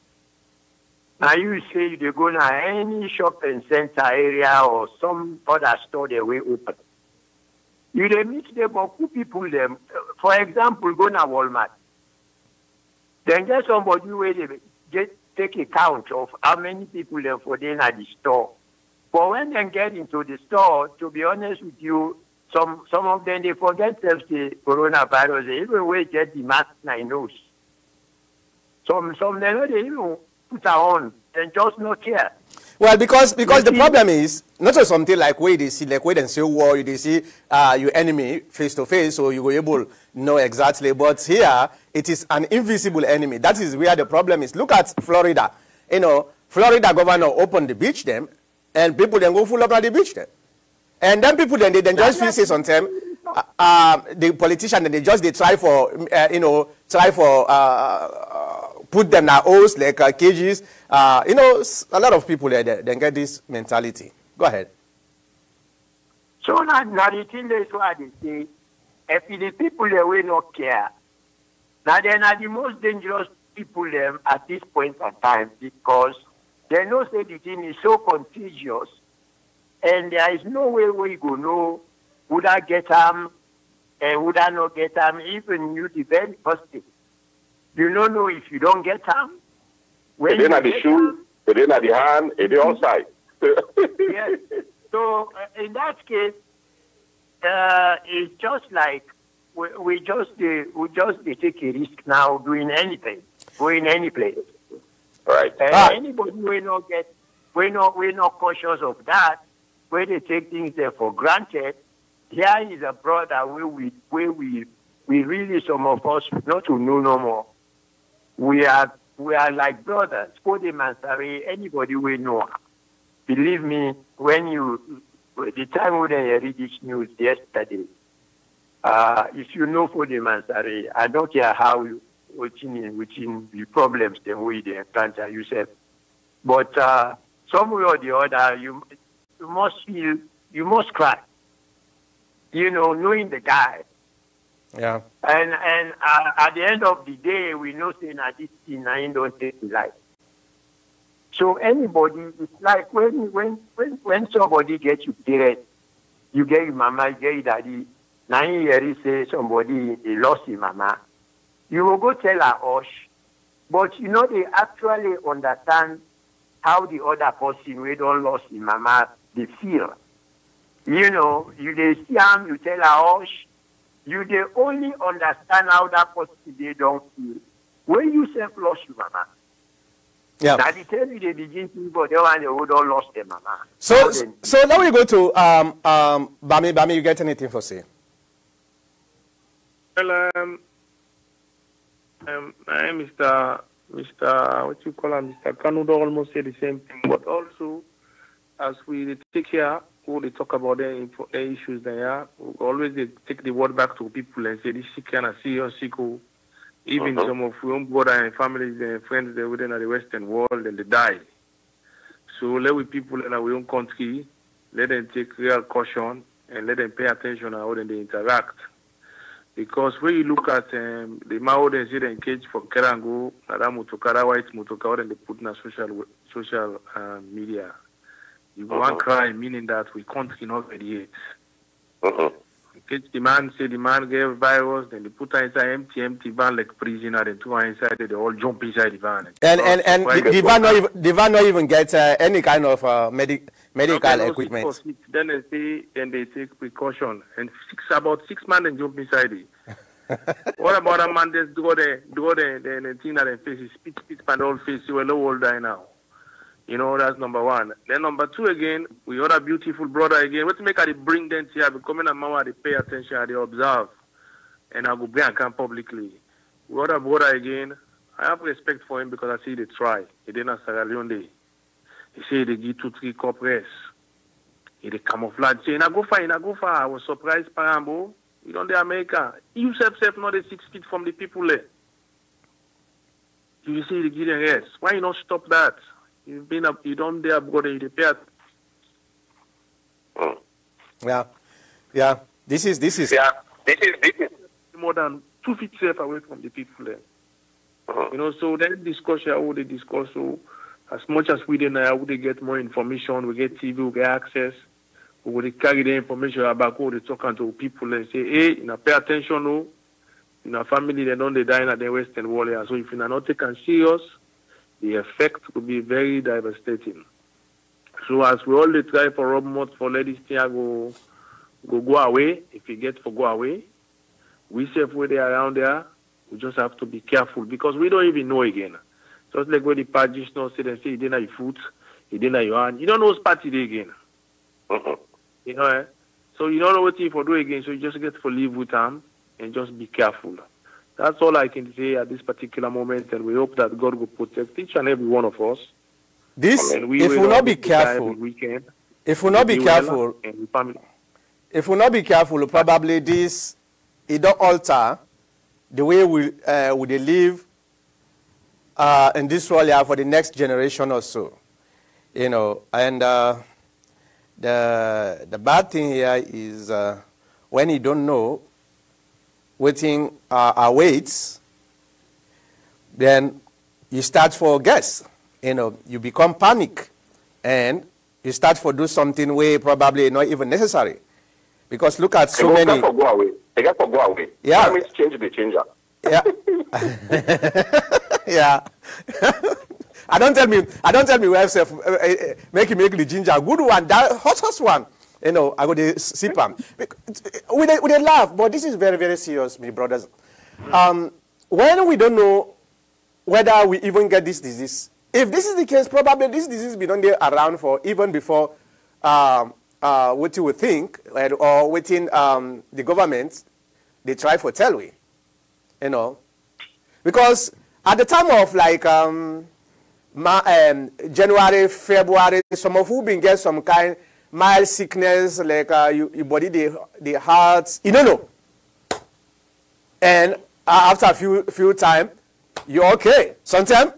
Now you say they go to any shopping center area or some other store they will open. You they meet them or who people them. For example, go to Walmart. Then get somebody where they get take a count of how many people there for them at the store. But when they get into the store, to be honest with you, some some of them they forget themselves the coronavirus. They even will get the mask in nose. Some some they know they even put it on and just not care. Well, because because the problem is not just something like where they see like where they see war, you they see uh, your enemy face to face, so you go able know exactly. But here it is an invisible enemy. That is where the problem is. Look at Florida. You know, Florida governor opened the beach them, and people then go full up at the beach then. And then people then they then just feel say sometimes uh, uh, the politician then they just they try for uh, you know try for uh, put them in holes like uh, cages. Uh, you know a lot of people there they, they get this mentality. Go ahead. So now, now the thing is what they say. If the people they will not care, now they are the most dangerous people them at this point in time because they know say the thing is so contagious and there is no way we go know would I get them and would I not get them, even you the very first thing. You don't know if you don't get them. When they at the shoe, they at the hand, they all side. yes. So uh, in that case, uh, it's just like we, we just uh, we just take a risk now doing anything, going any place. Right. And Ah. anybody we not get, we not we not cautious of that. Where they take things there for granted. Here is a brother where we where we we really some of us not to know no more. We are we are like brothers. Foday Mansary, anybody we know. Believe me, when you the time when I read this news yesterday, uh, if you know Foday Mansary, I don't care how you within within the problems then we they encounter yourself. But uh, some way or the other, you you must feel you must cry. You know, knowing the guy. Yeah. And and uh, at the end of the day, we know saying that this thing I don't take life. So anybody, it's like when when when when somebody gets you parent, you get your mama, you get your daddy. Now years say somebody he lost his mama. You will go tell her hush, but you know they actually understand how the other person we don't lost his mama they feel. You know, you they see him, you tell her hush. You they only understand how that person they don't feel. When you self lost your mama, Yeah. now tell you they begin to but they want they don't lost their mama. So, then- so now we go to um, um, Bami. Bami, you get anything for say? Well, um, um, I am Mr. Mr. What you call him, Mr. Kanudo almost say the same thing, but also as we take care, who they talk about the, info- the issues there, we always they take the word back to people and say this sick kind of serious sick. Even Mhm. some of your own brother and families and friends they within the Western world and they die. So let we people in our own country, let them take real caution and let them pay attention how they interact. Because when you look at um, the Mao they say they engage for Kerango, Mutokara, White Mutokara, and they put in a social social uh, media. You go and Mhm. cry, meaning that we can't cannot mediate. Mhm. Engage the man, say the man gave virus, then they put her inside empty, empty van like prisoner, then two are inside, they all jump inside the van. And and and Why the, the van not even the van not even get uh, any kind of uh, medic medical Okay, no, equipment. for six. Then they say, then they take precaution. And six, about six man then jump inside it. [laughs] what about a man just go there, go there, then the thing that they face is spit, spit, and all face, you will low all die now. You know, that's number one. Then number two again, we other beautiful brother again. What make I bring them here, becoming a mama, they pay attention, they observe. And I go bring and come publicly. We other brother again, I have respect for him because I see they try. He didn't Sierra Leone. He say they give two, three cup rest. He dey camouflage. Say, na go far, na go far. I was surprised, Parambo. You don't the America. You self, self, not the six feet from the people there. You see they give them rest. Why you not stop that? You've been up, you don't there, brother, you dey pay Mm. Yeah, yeah. This is this is Yeah, this is this is. more than two feet safe away from the people there. Mhm. You know, so then discussion, how they discuss, so as much as we didn't, uh, we get more information, we get TV, we get access, we would carry the information about what they talking to people and say, hey, you know, pay attention, no. In our family, they don't they die in the Western world. So if you're not taken serious, the effect will be very devastating. So as we all try for Rob for let this thing go, go go away, if it gets for go away, we say if we're around there, we just have to be careful because we don't even know again. Just like when the parties not say and say, it didn't your foot, it didn't your hand. You don't know what's party again. Mm-hmm. You know, eh? So you don't know what you for do again, so you just get to live with them and just be careful. That's all I can say at this particular moment, and we hope that God will protect each and every one of us. This, we if we not be careful, weekend, if we not be careful, if we not be careful, probably this it don't alter the way we uh, we live uh, in this world for the next generation or so. You know, and uh, the the bad thing here is uh, when you don't know waiting uh, awaits, then you start for guess. You know, you become panic, and you start for do something way probably not even necessary, because look at so many. For go away. They got for go away. Yeah. That means change the changer. Yeah. [laughs] yeah. [laughs] I don't tell me. I don't tell me where self uh, uh, make make the ginger good one. That hot hot one. You know, I go to sip. With a, with a laugh, but this is very very serious, my brothers. Um, when we don't know whether we even get this disease, if this is the case, probably this disease been on there around for even before um, uh, what you would think, or within um, the government, they try for tell we, you know, because at the time of like um, ma, um, January, February, some of who been get some kind mild sickness, like uh, you, your body, the, the heart, you don't know. And uh, after a few few time, you're okay. Sometimes,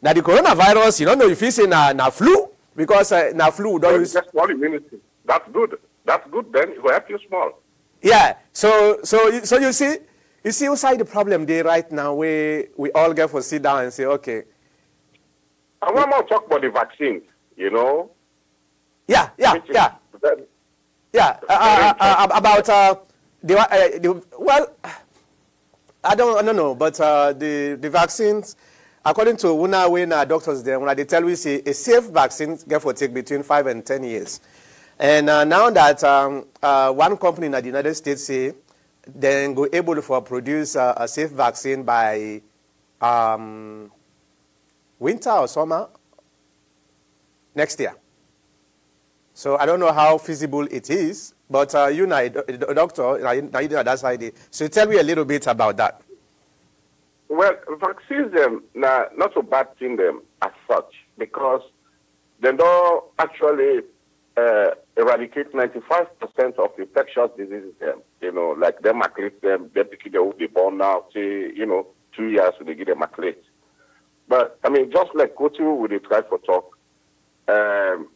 now the coronavirus, you don't know if it's in a, a flu, because uh, flu don't use... Just one immunity. That's good. That's good then. It will help you small. Yeah. So, so, so you see, you see outside the problem there right now we we all get to sit down and say, okay. I want to talk about the vaccine, you know. Yeah, yeah, yeah. yeah, uh, uh, uh, about uh, the, uh, the, well, I don't, I don't know, but uh, the, the vaccines, according to una when doctors there, when they tell we say a safe vaccine get for take between five and ten years. And uh, now that um, uh, one company in the United States say then go able to produce uh, a safe vaccine by um, winter or summer next year. So I don't know how feasible it is, but uh, you know, a doctor, now you know that's idea. So tell me a little bit about that. Well, vaccines them nah, not so bad thing them as such because they don't actually uh, eradicate 95% of infectious diseases them. You know, like them maclate them, they pick they will be born now, say, you know, two years when they get them maclate. But, I mean, just like Kotu would try for talk, um,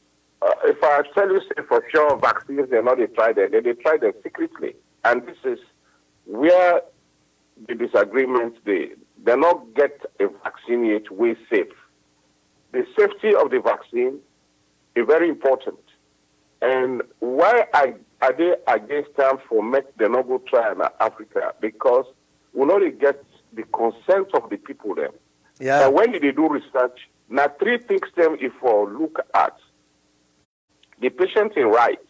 uh, if I tell you, say, for sure, vaccines, they're not they try them, they, they try them secretly. And this is where the disagreement, they, they not get a vaccine yet way safe. The safety of the vaccine is very important. And why are, are they against them for make the noble try in Africa? Because we only get the consent of the people there. Yeah. And when they do research, now three things them if we look at the patient in right.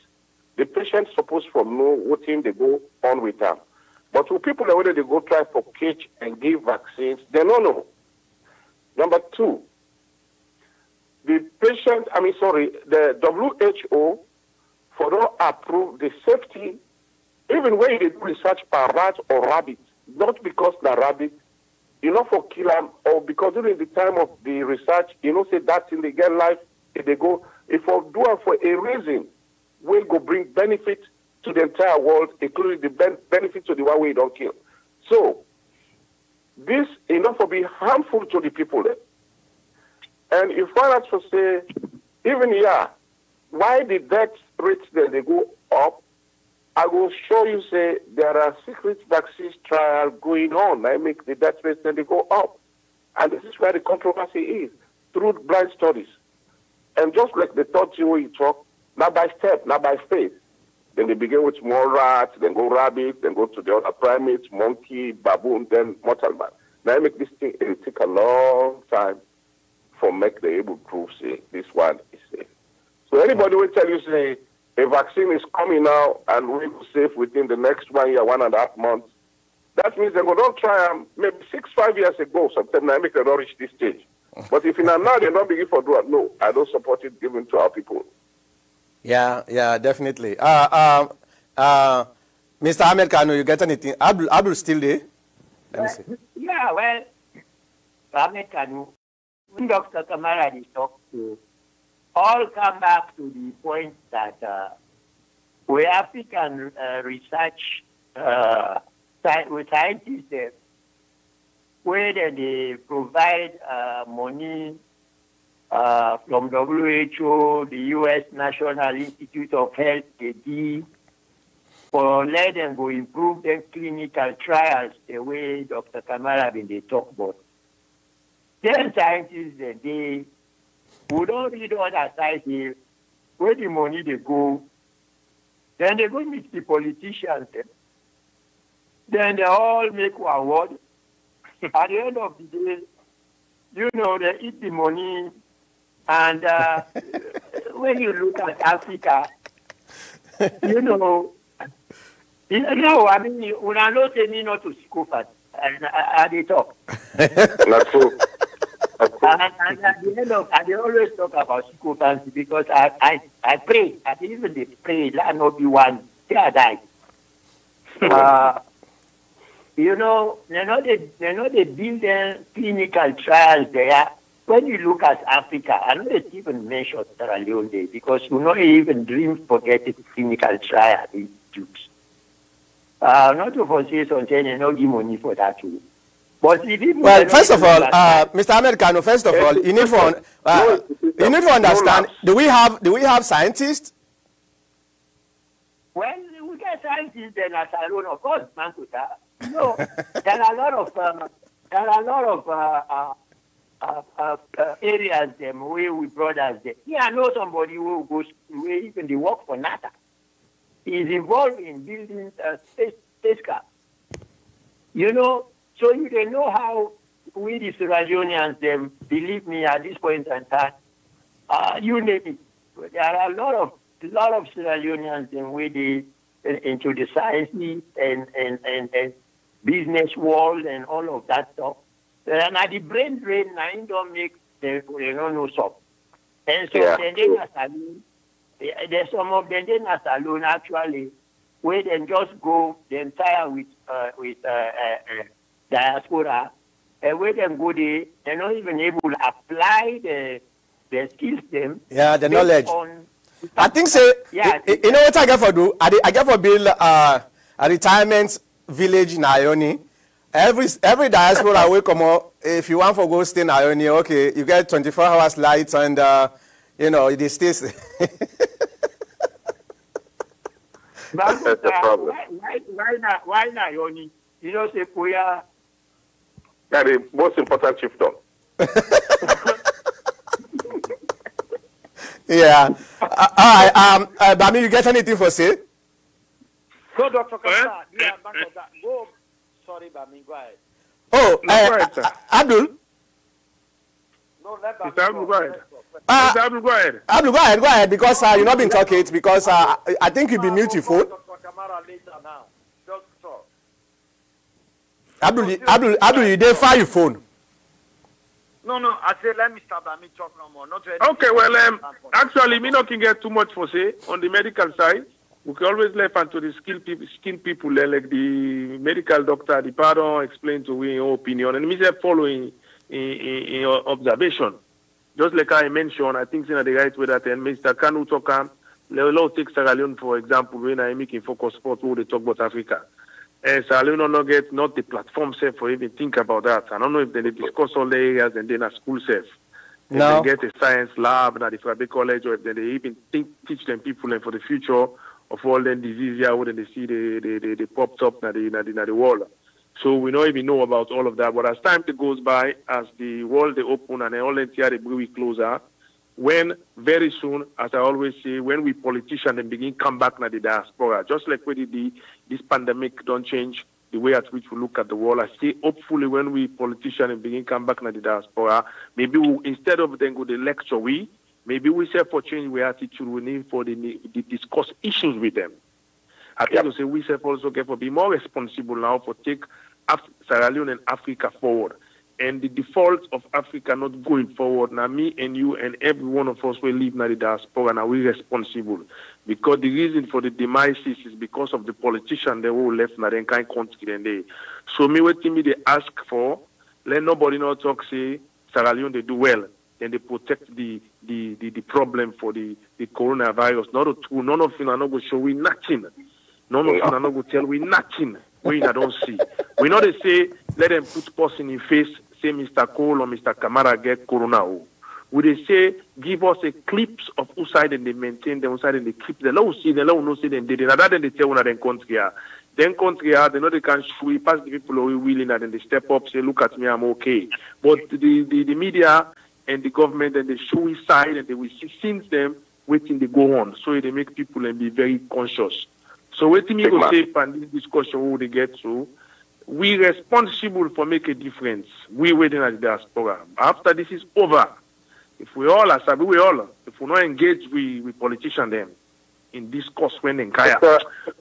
The patient supposed to know what thing they go on with them. But for people that they go try for catch and give vaccines, they don't know. Number two, the patient, I mean, sorry, the WHO for not approve the safety, even when they do research per rat or rabbit, not because the rabbit, you know, for kill them, or because during the time of the research, you know, say that in the get life, if they go, if we do it for a reason, will go bring benefit to the entire world, including the ben- benefit to the one we don't kill. So, this enough for be harmful to the people there. And if one has to say, even here, why the death rates then they go up? I will show you say there are secret vaccines trial going on. I make the death rates then they go up. And this is where the controversy is. through blind studies. And just like the third thing we talk, not by step, not by phase. Then they begin with small rats, then go rabbit, then go to the other primates, monkey, baboon, then mortal man. Now I make this thing, it will take a long time for make the able prove say this one is safe. So anybody will tell you say a vaccine is coming now and we will safe within the next one year, one and a half months. That means they go don't try them maybe six, five years ago, sometime I make them not reach this stage. But if in now they not begin for do it, no, I don't support it given to our people. Yeah, yeah, definitely. Uh, uh, uh, Mr. Ahmed Kanu, you get anything? Abdul, Abdul still there? Let me see. Yeah, well, Ahmed Kanu, when Dr. Kamara is talked to, all come back to the point that uh, we African uh, research uh, scientists uh, where they provide uh, money uh, from WHO, the U.S. National Institute of Health, the D, for let them go improve their clinical trials the way Dr. Kamara been they talk about. Then scientists, they, we don't read other sides here, where the money they go, then they go meet the politicians. Then, then they all make one word. [laughs] At the end of the day, you know, they eat the money. And uh, [laughs] when you look at Africa, you know, you know, I mean, when I know say me not to psychopath, and I, I, they talk. [laughs] Not true. And, and at the end of, I always talk about psychopathy because I, I, I pray, I even they pray, let not be one, till I die. uh, you know, they know they, they know they build their clinical trials there. When you look at Africa, I know they even mention Sierra Leone because you know even dream forget the clinical trial institutes. Uh, not to foresee something, they no give money for that too. But Well, first of all, uh, Mr. Americano, first of all, you need to uh, you need to understand. Do we have do we have scientists? Well, we get scientists then as alone, of course, Mankuta. No, there are a lot of uh, there are a lot of uh, uh, uh, uh, uh areas them where we brothers them. Yeah, I know somebody who goes where even they work for NASA. He is involved in building a space spacecraft. You know, so you can know how we the Sierra them, believe me, at this point in time, uh, you name it. There are a lot of a lot of Sierra Leoneans them, where they into the science and, and, and, and business world and all of that stuff. And at the brain drain, now don't make they, they don't know so. And so yeah. then they there's some of them they not alone actually where they just go the entire with uh, with uh, uh, uh diaspora, and where them go there, they're not even able to apply the the skills them. Yeah, the knowledge. On, I think so. Yeah. You, you know what I get for do? I, I get for build uh, a retirement village in Ione. Every every diaspora will come out. If you want for go stay in Ione, okay, you get 24 hours lights and uh, you know it stays. [laughs] That's the problem. Why, why, why not? Why not Ione? You know, say Kuya yeah, the most important chieftain. [laughs] [laughs] yeah. Uh, all right. Um, uh, Bami, you get anything for say? Go, Dr. Kasa. Yeah, go. Sorry, Bami, go ahead. Oh, no, uh, uh, Abdul. No, let Bami Mr. Abdul, go ahead. Uh. Abdul, go ahead. Abdul, go ahead, go ahead, because uh, you've not been talking it, because uh, I think you'll be mute your phone. Dr. Kamara later now. Abdul, Abdul, Abdul, you dey fire your phone. No, no, I say let me stop and me talk no more. Not okay, well, um, actually, me not can get too much for say on the medical side. We can always left to the skilled people, skilled people eh, like the medical doctor, the parent explain to we your opinion, and me say following in, in, in your observation. Just like I mentioned, I think in the right way that eh, and Mr. Kanu talk, um, let take Sierra Leone for example, when I make in focus sport, where they talk about Africa. And so I don't get not the platform safe for even think about that. I don't know if they discuss all the areas and then a school safe. If no. they get a science lab at the Fourah Bay College or if they even think, teach them people and for the future of all the diseases here where they see they, they, they, the popped up in the, in the, in the world. So we don't even know about all of that. But as time goes by, as the world they open and all NTR they bring we closer, when very soon, as I always say, when we politicians begin come back na the diaspora, just like we did the, this pandemic don't change the way at which we look at the world. I say hopefully when we politicians begin come back na the diaspora, maybe we, instead of then go the lecture we, maybe we say for change we attitude we need for the, the discuss issues with them. I think yep. say we say also get for be more responsible now for take Af- Sierra Leone and Africa forward. And the default of Africa not going forward, now me and you and every one of us will live in the diaspora, now we responsible. Because the reason for the demise is because of the politicians that were left in the kind country and they. So me what me they ask for, let nobody not talk say Sierra Leone they do well. Then they protect the the, the, the problem for the, the coronavirus. Not a true, none of them are not going to show we nothing. None of them are not going to tell we nothing. We don't see. We know they say let them put person in face say Mr. Cole or Mr. Kamara get corona. Oh. Would they say give us a clips of who side and they maintain them, who side and they keep them? Let us see them, let us know see them did it. Than they tell one of them country then country they know they can we pass the people who are willing and then they step up, say, look at me, I'm okay. But the, the, the media and the government and the showy side and they will see since them waiting they go on. So they make people and be very conscious. So waiting me go say and this discussion who they get to we responsible for make a difference. We waiting at the diaspora. After this is over, if we all are sabi we all, if we not engage we with politicians them in discourse when in Kaya,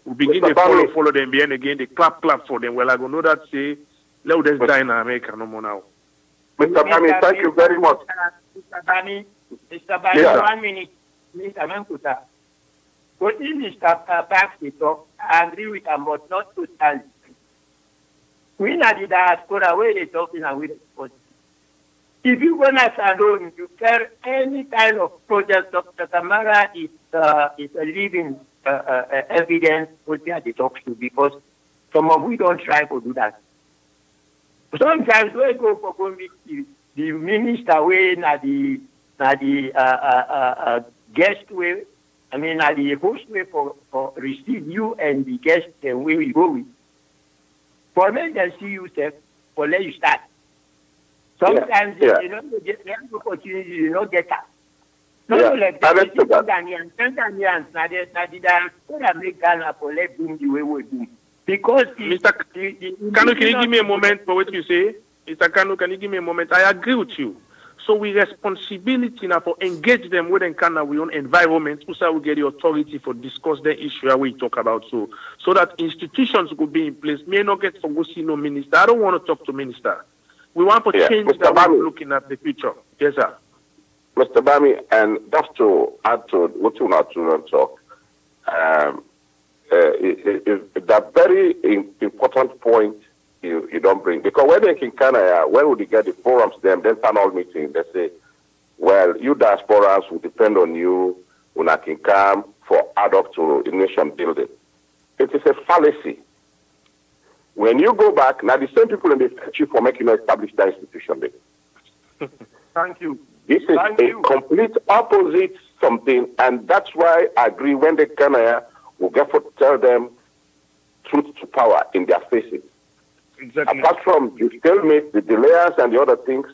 we begin to follow follow them behind again, they clap clap for them. Well I go know that say let us die in America no more now. Mr. Bami, thank you very much. Mr. Bami, Mr. Bami, yeah. one minute, Mr. Mankuta. What is Mr. Talk? I agree with him, but not totally. We not the diaspora where they talking and we respond. If you go to alone, you care any kind of project, Dr. Kamara is uh, is a living uh, uh, evidence what they are talk to because some of we don't try to do that. Sometimes we go for go meet the, the minister way na the na the uh, uh, uh, uh, guest way. I mean, na the host way for, for receive you and the guest and where we go with. For make them see you, sir, for let you start. Sometimes Yeah, yeah. you know get the opportunity, you know get that. No, Yeah, like that. understand that. Tanzanians, Tanzanians, na the na the diaspora make Ghana for let bring the way we do. Because Mr. the, the, Kanu, can you give me a moment for what you say? Mr. Kanu, can you give me a moment? I agree with you. So we responsibility now for engage them with Kana we own environment, so we get the authority for discuss the issue that we talk about. So so that institutions could be in place. May not get for go see no minister. I don't want to talk to minister. We want to Yeah, change Mr. that way Bami. of looking at the future. Yes, sir. Mr. Bami, and just to add to what you not to talk. Um, uh, it, it, that very important point you, you don't bring because when they can kind of when would you get the forums them then hall meeting they say well you diasporans will depend on you when I can come for add up to the nation building it is a fallacy when you go back now the same people in the you for making you establish that institution there. [laughs] thank you. This is Thank a you. complete opposite something, and that's why I agree when they come here, we get to tell them truth to power in their faces. Exactly. Apart from the stalemate, the delays, and the other things,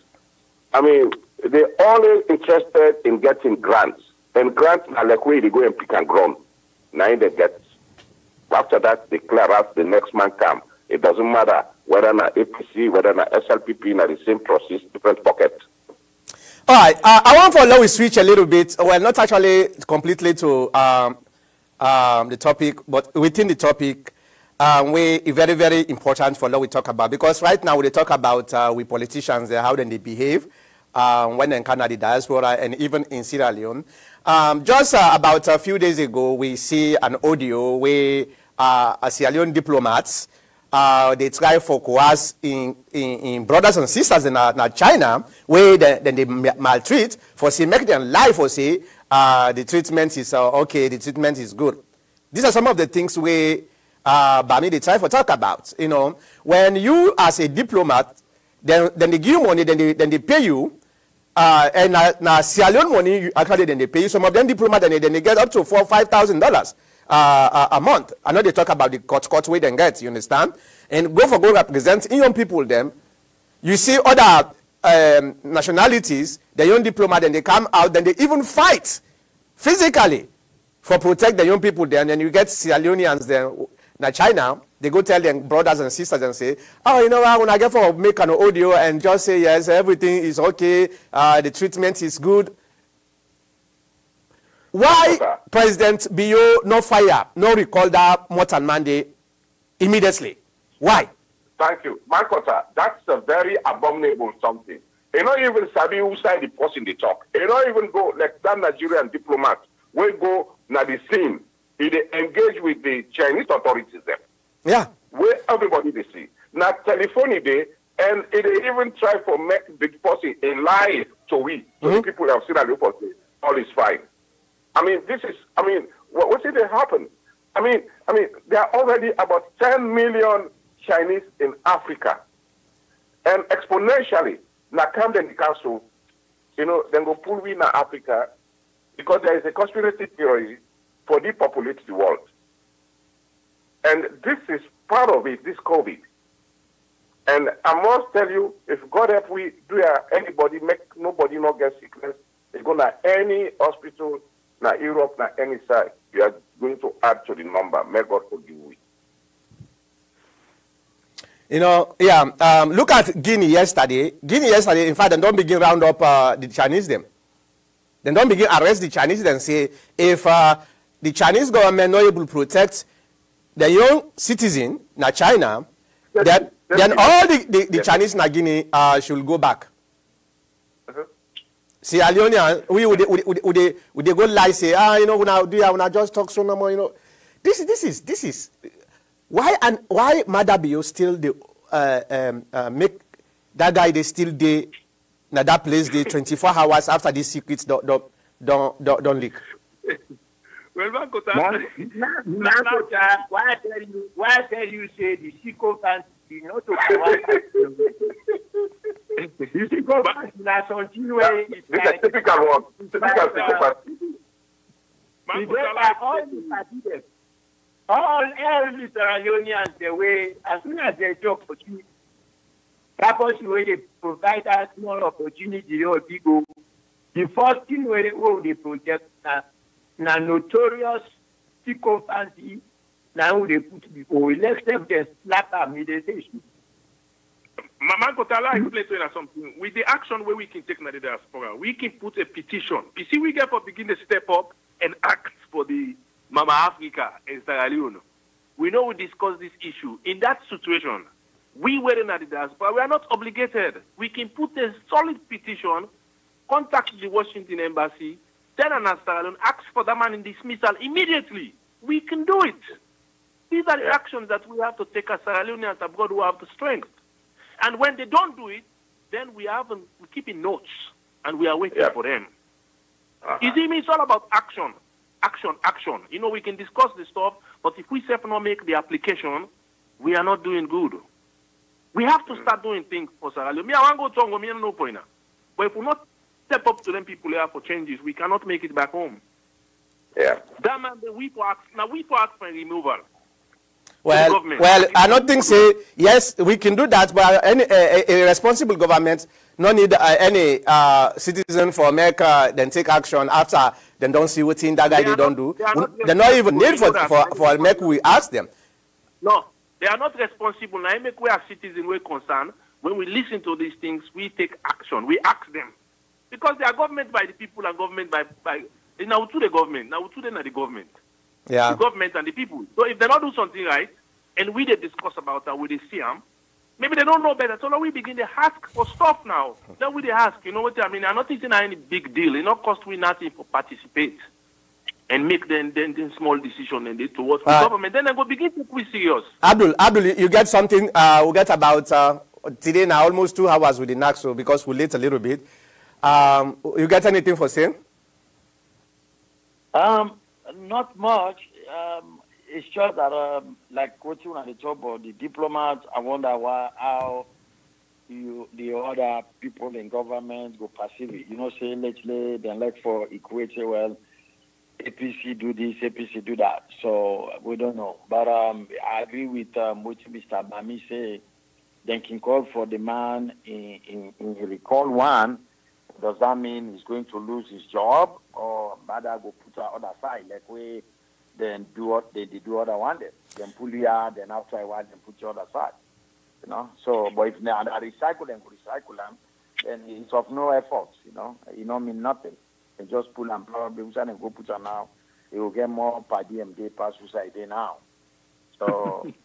I mean, they're only interested in getting grants. And grants are like where they go and pick and ground. Now they get. After that, they clear out the next man come. It doesn't matter whether na APC, whether na SLPP, na the same process, different pocket. All right, uh, I want for let we switch a little bit. Well, not actually completely to um, um, the topic, but within the topic, um, we very very important for what we talk about because right now we talk about uh, we politicians uh, how they behave um, when they encounter the diaspora and even in Sierra Leone. Um, just uh, about a few days ago, we see an audio where uh, Sierra Leone diplomats uh, they try for coerce in, in, in brothers and sisters in uh, na China, where they, then they ma- maltreat for say make them lie for say uh, the treatment is uh, okay, the treatment is good. These are some of the things we uh, Bami they try for talk about. You know, when you as a diplomat, then then they give you money, then they then they pay you. Uh, and now, now Sierra Leone money, you, actually, then they pay you. Some of them diplomat, then they, then they get up to four, five thousand dollars uh, a, a month. I know they talk about the cut cut way they get. You understand? and go for go represent young people them. You see other um, nationalities, the young diplomat, and they come out, then they even fight physically for protect the young people there. And then you get Sierra Leoneans there, now China, they go tell their brothers and sisters and say, oh, you know what, when I get for make an audio and just say, yes, everything is okay, uh, the treatment is good. Why okay. President Bio no fire, no recall that Morton Monday immediately? Why? Thank you. Makota, that's a very abominable something. You know, even Sabi who signed the post in the talk. You know, even go like that Nigerian diplomat will go na the scene. He they engage with the Chinese authorities there. Yeah. Where everybody they see. Now telephone day and it even try for make the person a lie to we. So mm-hmm. the people have seen that say all is fine. I mean, this is I mean, what, what did happen? I mean, I mean, there are already about 10 million Chinese in Africa. And exponentially, now come the council, you know, then go pull in Africa because there is a conspiracy theory for depopulate the world. And this is part of it, this COVID. And I must tell you, if God help we do anybody make nobody not get sickness, it's gonna any hospital, na Europe, na any side, you are going to add to the number. May God forgive we. You know, yeah. Um, look at Guinea yesterday. Guinea yesterday, in fact, they don't begin round up uh, the Chinese them. They don't begin arrest the Chinese and say if uh, the Chinese government not able to protect the young citizen, na China, yes, then, yes, then yes. all the, the, the Chinese na Guinea uh, should go back. Uh-huh. Sierra Leone, we would, would, would, would, would they go lie say, ah, you know, when I do, when I just talk so no more, you know. This, this is, this is, why and why Maada Bio still the uh, um, uh, make that guy they still they now that place they 24 hours after these secrets don't don't don't, don't, don't leak. [laughs] Well, Makota, Makota, [laughs] why tell you why tell you say the sycophants is not to [laughs] The sycophants na something where it's like This is typical one. Typical sycophant. All the all every Sierra the way as soon as they talk opportunity, purpose way they provide us more opportunity or people. The first thing where they, oh, they project na na notorious sycophancy na who they put before. Them they slap am, they say Mama Kotala explain to you something. With the action where we can take the diaspora, we can put a petition. You see, we get for begin to step up and act for the Mama Africa and Sierra Leone. We know we discussed this issue. In that situation, we were in Adidas, but we are not obligated. We can put a solid petition, contact the Washington Embassy, tell an Leone, ask for that man in dismissal immediately. We can do it. These are the actions that we have to take as Sierra Leoneans abroad who have the strength. And when they don't do it, then we have we keep in notes and we are waiting yeah. for them. Uh-huh. You see it's all about action action, action. You know, we can discuss the stuff, but if we self not make the application, we are not doing good. We have to start doing things for Sierra Leone. Me, I want to go to me, no point. But if we not step up to them people here for changes, we cannot make it back home. Yeah. That man, we for ask, now we for ask for removal. Well, well, I don't think say yes, we can do that, but any a, a responsible government no need uh, any uh, citizen for America then take action after they don't see what in that guy they, they don't do. They not, they not even need for, for, for America we ask them. No, they are not responsible. Now, make we are citizens, we're concerned. When we listen to these things, we take action. We ask them. Because they are government by the people and government by, by now to the government. Now to them are the government. Yeah. The government and the people. So if they not do something right, and we they discuss about that, we they see them, maybe they don't know better. So now we begin to ask for stuff now. Then we they ask, you know what I mean? I'm not thinking any big deal. It not cost we nothing for participate and make then then, then small decision and they towards the government. Then I go begin to be serious. Abdul, Abdul, you get something. Uh, we get about uh, today now almost two hours with the NAXO because we late a little bit. Um, you get anything for saying? Um, not much. Um, it's just that, um, like you at the top of the diplomats, I wonder why how you the other people in government go perceive it. You know, say let's lately they like for equity. Well, APC do this, APC do that. So we don't know. But um, I agree with um, what Mr. Bami say. Then can call for the man in, in, in recall one. Does that mean he's going to lose his job or rather go put the other side like we then do what they, they do other one then then pull you out then after a while then put you other side. You know. So but if now I recycle them, recycle them, then it's of no effort. You know. You know mean nothing. They just pull and probably we and go put her now. It will get more per diem day per suicide day now. So [laughs]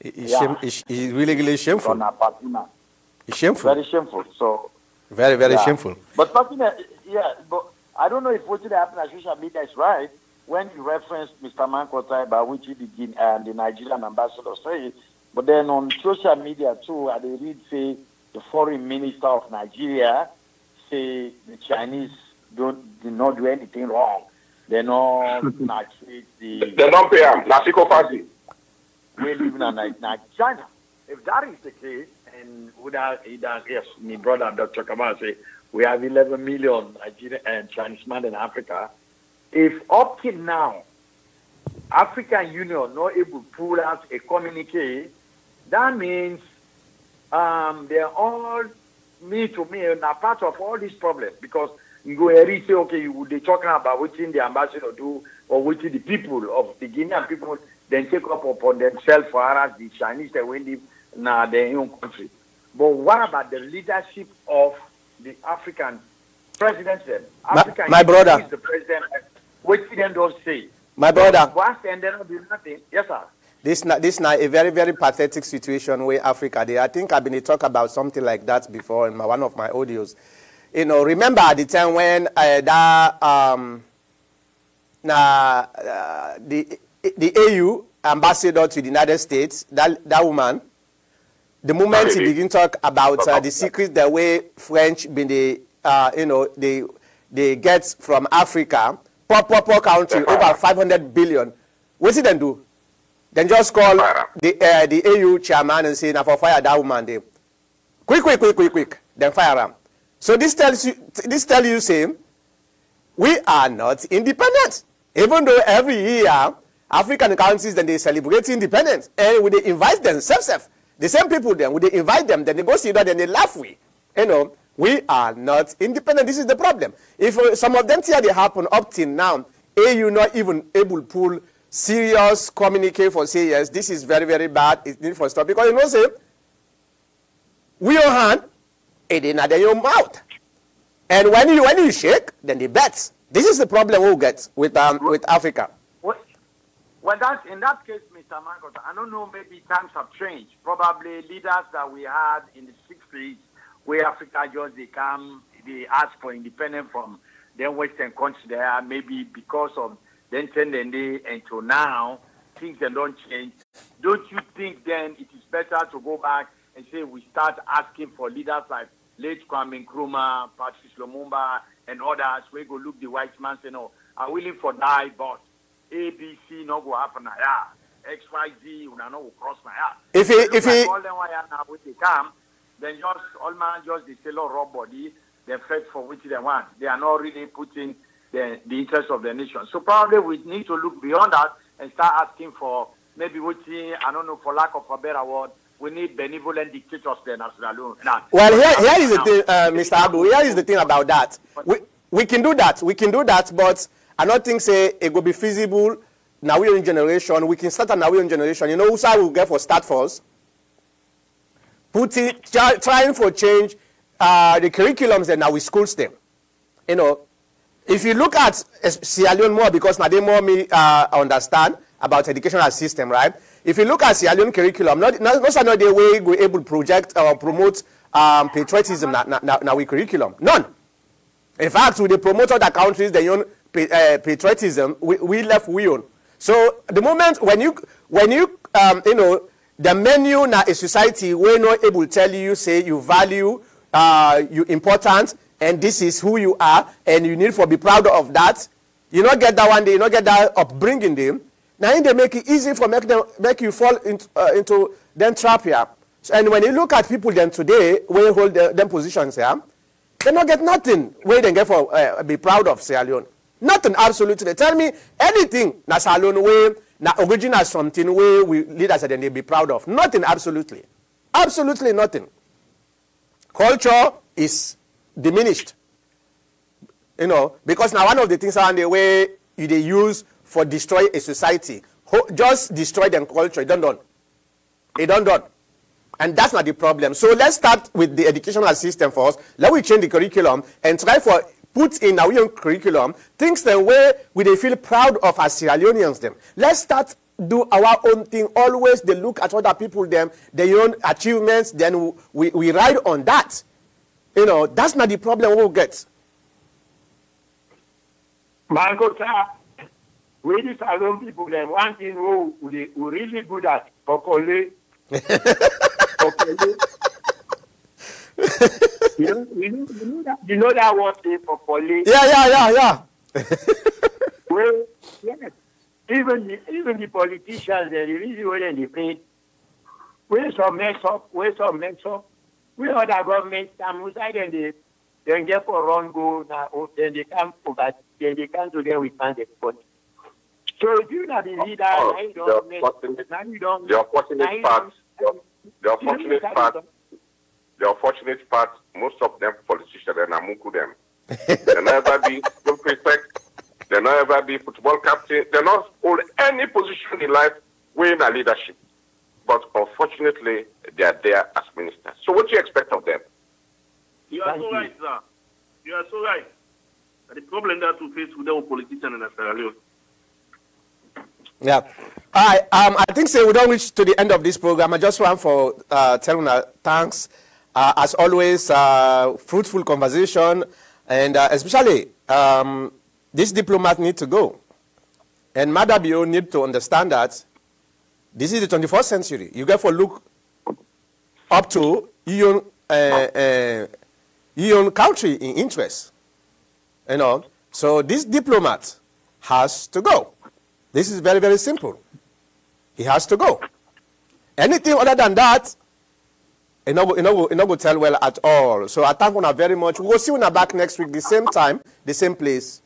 It's, Yeah. shame, it's, it's really, really shameful. on a party now. It's shameful. Very shameful. So Very, very Yeah. shameful. But yeah, but I don't know if what happened on social media is right. When you referenced Mr. Mankota about which he did and uh, the Nigerian ambassador say, but then on social media too, I they read say the foreign minister of Nigeria say the Chinese don't did not do anything wrong. They not [laughs] not treat the They don't pay him. Nasiko Fasi. we live in a, na China. If that is the case, and without, without yes, my brother Dr. Kamal say we have 11 million Nigerian and Chinese men in Africa. If up till now, African Union not able to pull out a communique, that means um, they're all me to me and a part of all this problem because you go and say okay you they talking about what the ambassador do or what the people of the Guinean people then take up upon themselves for harass the Chinese that when live in their own country. But what about the leadership of the African president then? My- African my Union brother. is the president. What did them don't say? My brother, Once and then do nothing. Yes, sir. this this now a very, very pathetic situation where Africa, they, I think I've been talk about something like that before in my, one of my audios. You know, remember at the time when uh, that, um, na, uh, the, the AU ambassador to the United States, that, that woman, the moment he begin talk about uh, the secrets the way French been the uh, you know they they get from Africa, poor poor poor country over 500 billion. What did they do? Then just call the uh, the AU chairman and say na for fire that woman there. Quick quick quick quick quick. Then fire am. So this tells you this tell you say we are not independent. Even though every year African countries then they celebrate independence and when they invite themselves, the same people then when they invite them, then they go sit down, then they laugh we. You know, we are not independent. This is the problem. If uh, some of them here they happen up till now, AU not even able to pull serious communicate for say yes, this is very very bad. It need for stop because you know say we your hand, it in your mouth. And when you when you shake, then they bet. This is the problem we'll get with um, with Africa. Well, well, that in that case, Mr. Mankota, I don't know. Maybe times have changed. Probably leaders that we had in the '60s, where Africa just they come, they ask for independence from then Western countries. There, maybe because of then and day until now, things they don't change. Don't you think then it is better to go back and say we start asking for leaders like late Kwame Nkrumah, Patrice Lumumba, and others? We go look the white man say no, I'm willing for die, but ABC no go happen here. XYZ, una no go cross my heart. If he- if he- all them why now when they come, then just all man just they sell raw body, they fight for which they want. They are not really putting the the interest of the nation. So probably we need to look beyond that and start asking for maybe which I don't know for lack of a better word. We need benevolent dictators then as well. Now, Well, here, here is the thing, uh, Mr. Abu. Here is the thing about that. We, we can do that. We can do that, but I don't think say it will be feasible. Now we're in generation. We can start a now we're in generation. You know, who will get for start first? Putting trying for change uh, the curriculums that now we schools them. You know, if you look at Sierra Leone more because now they more me uh, understand about educational system, right? If you look at Sierra Leone curriculum, not not, not another way we able to project or promote um, patriotism now, now, we curriculum. None. In fact, with the promote other countries, they own uh, patriotism, we, we left we own. So the moment when you when you um, you know the menu na a society where not able tell you say you value uh, you important and this is who you are and you need for be proud of that. You not get that one day, you not get that upbringing them. Now they make it easy for make them make you fall into uh, into them trap here. So, and when you look at people then today, you hold them positions here, they not get nothing where they get for uh, be proud of Sierra Leone. Nothing, absolutely. Tell me anything na salon way, na original something where we leaders are then they be proud of. Nothing, absolutely. Absolutely nothing. Culture is diminished. You know, because now one of the things around the way you they use for destroy a society, just destroy them culture, it don't done. It don't done. And that's not the problem. So let's start with the educational system first. Let we change the curriculum and try for put in our own curriculum things the way we they feel proud of as Sierra Leoneans them. Let's start do our own thing. Always they look at other people them, their own achievements, then we, we ride on that. You know, that's not the problem we'll get. Sir, we these Salon people, then one thing we, we really good at, Kokole. [laughs] Kokole. You, know, you, know, you, know that, you know that word, Kokole? Yeah, yeah, yeah, yeah. [laughs] well, yes. Even the, even the politicians, they really when they play, we some mess up, we some mess up. We other government, some side and they, they get for run go now, oh, then they come over, then they come to them with the money. So if you not the leader, oh, now you don't make, now you don't. The unfortunate part, the unfortunate part, the unfortunate part, most of them politicians, they namuku them. they never be good prefect, they never be football captain, they not hold any position in life within a leadership. But unfortunately, they are there as ministers. So what do you expect of them? You are Thank so you. right, sir. You are so right. The problem that we face with our politicians in Sierra Leone yeah. All right. Um, I think so we don't reach to the end of this program. I just want for uh, telling uh, thanks. Uh, as always, uh, fruitful conversation, and uh, especially um, this diplomat need to go. And Maada Bio need to understand that this is the 21st century. You to look up to your, your country in interest. You know, so this diplomat has to go. This is very, very simple. He has to go. Anything other than that, it not, it not, it not go tell well at all. So I thank you very much. We'll see you back next week, the same time, the same place.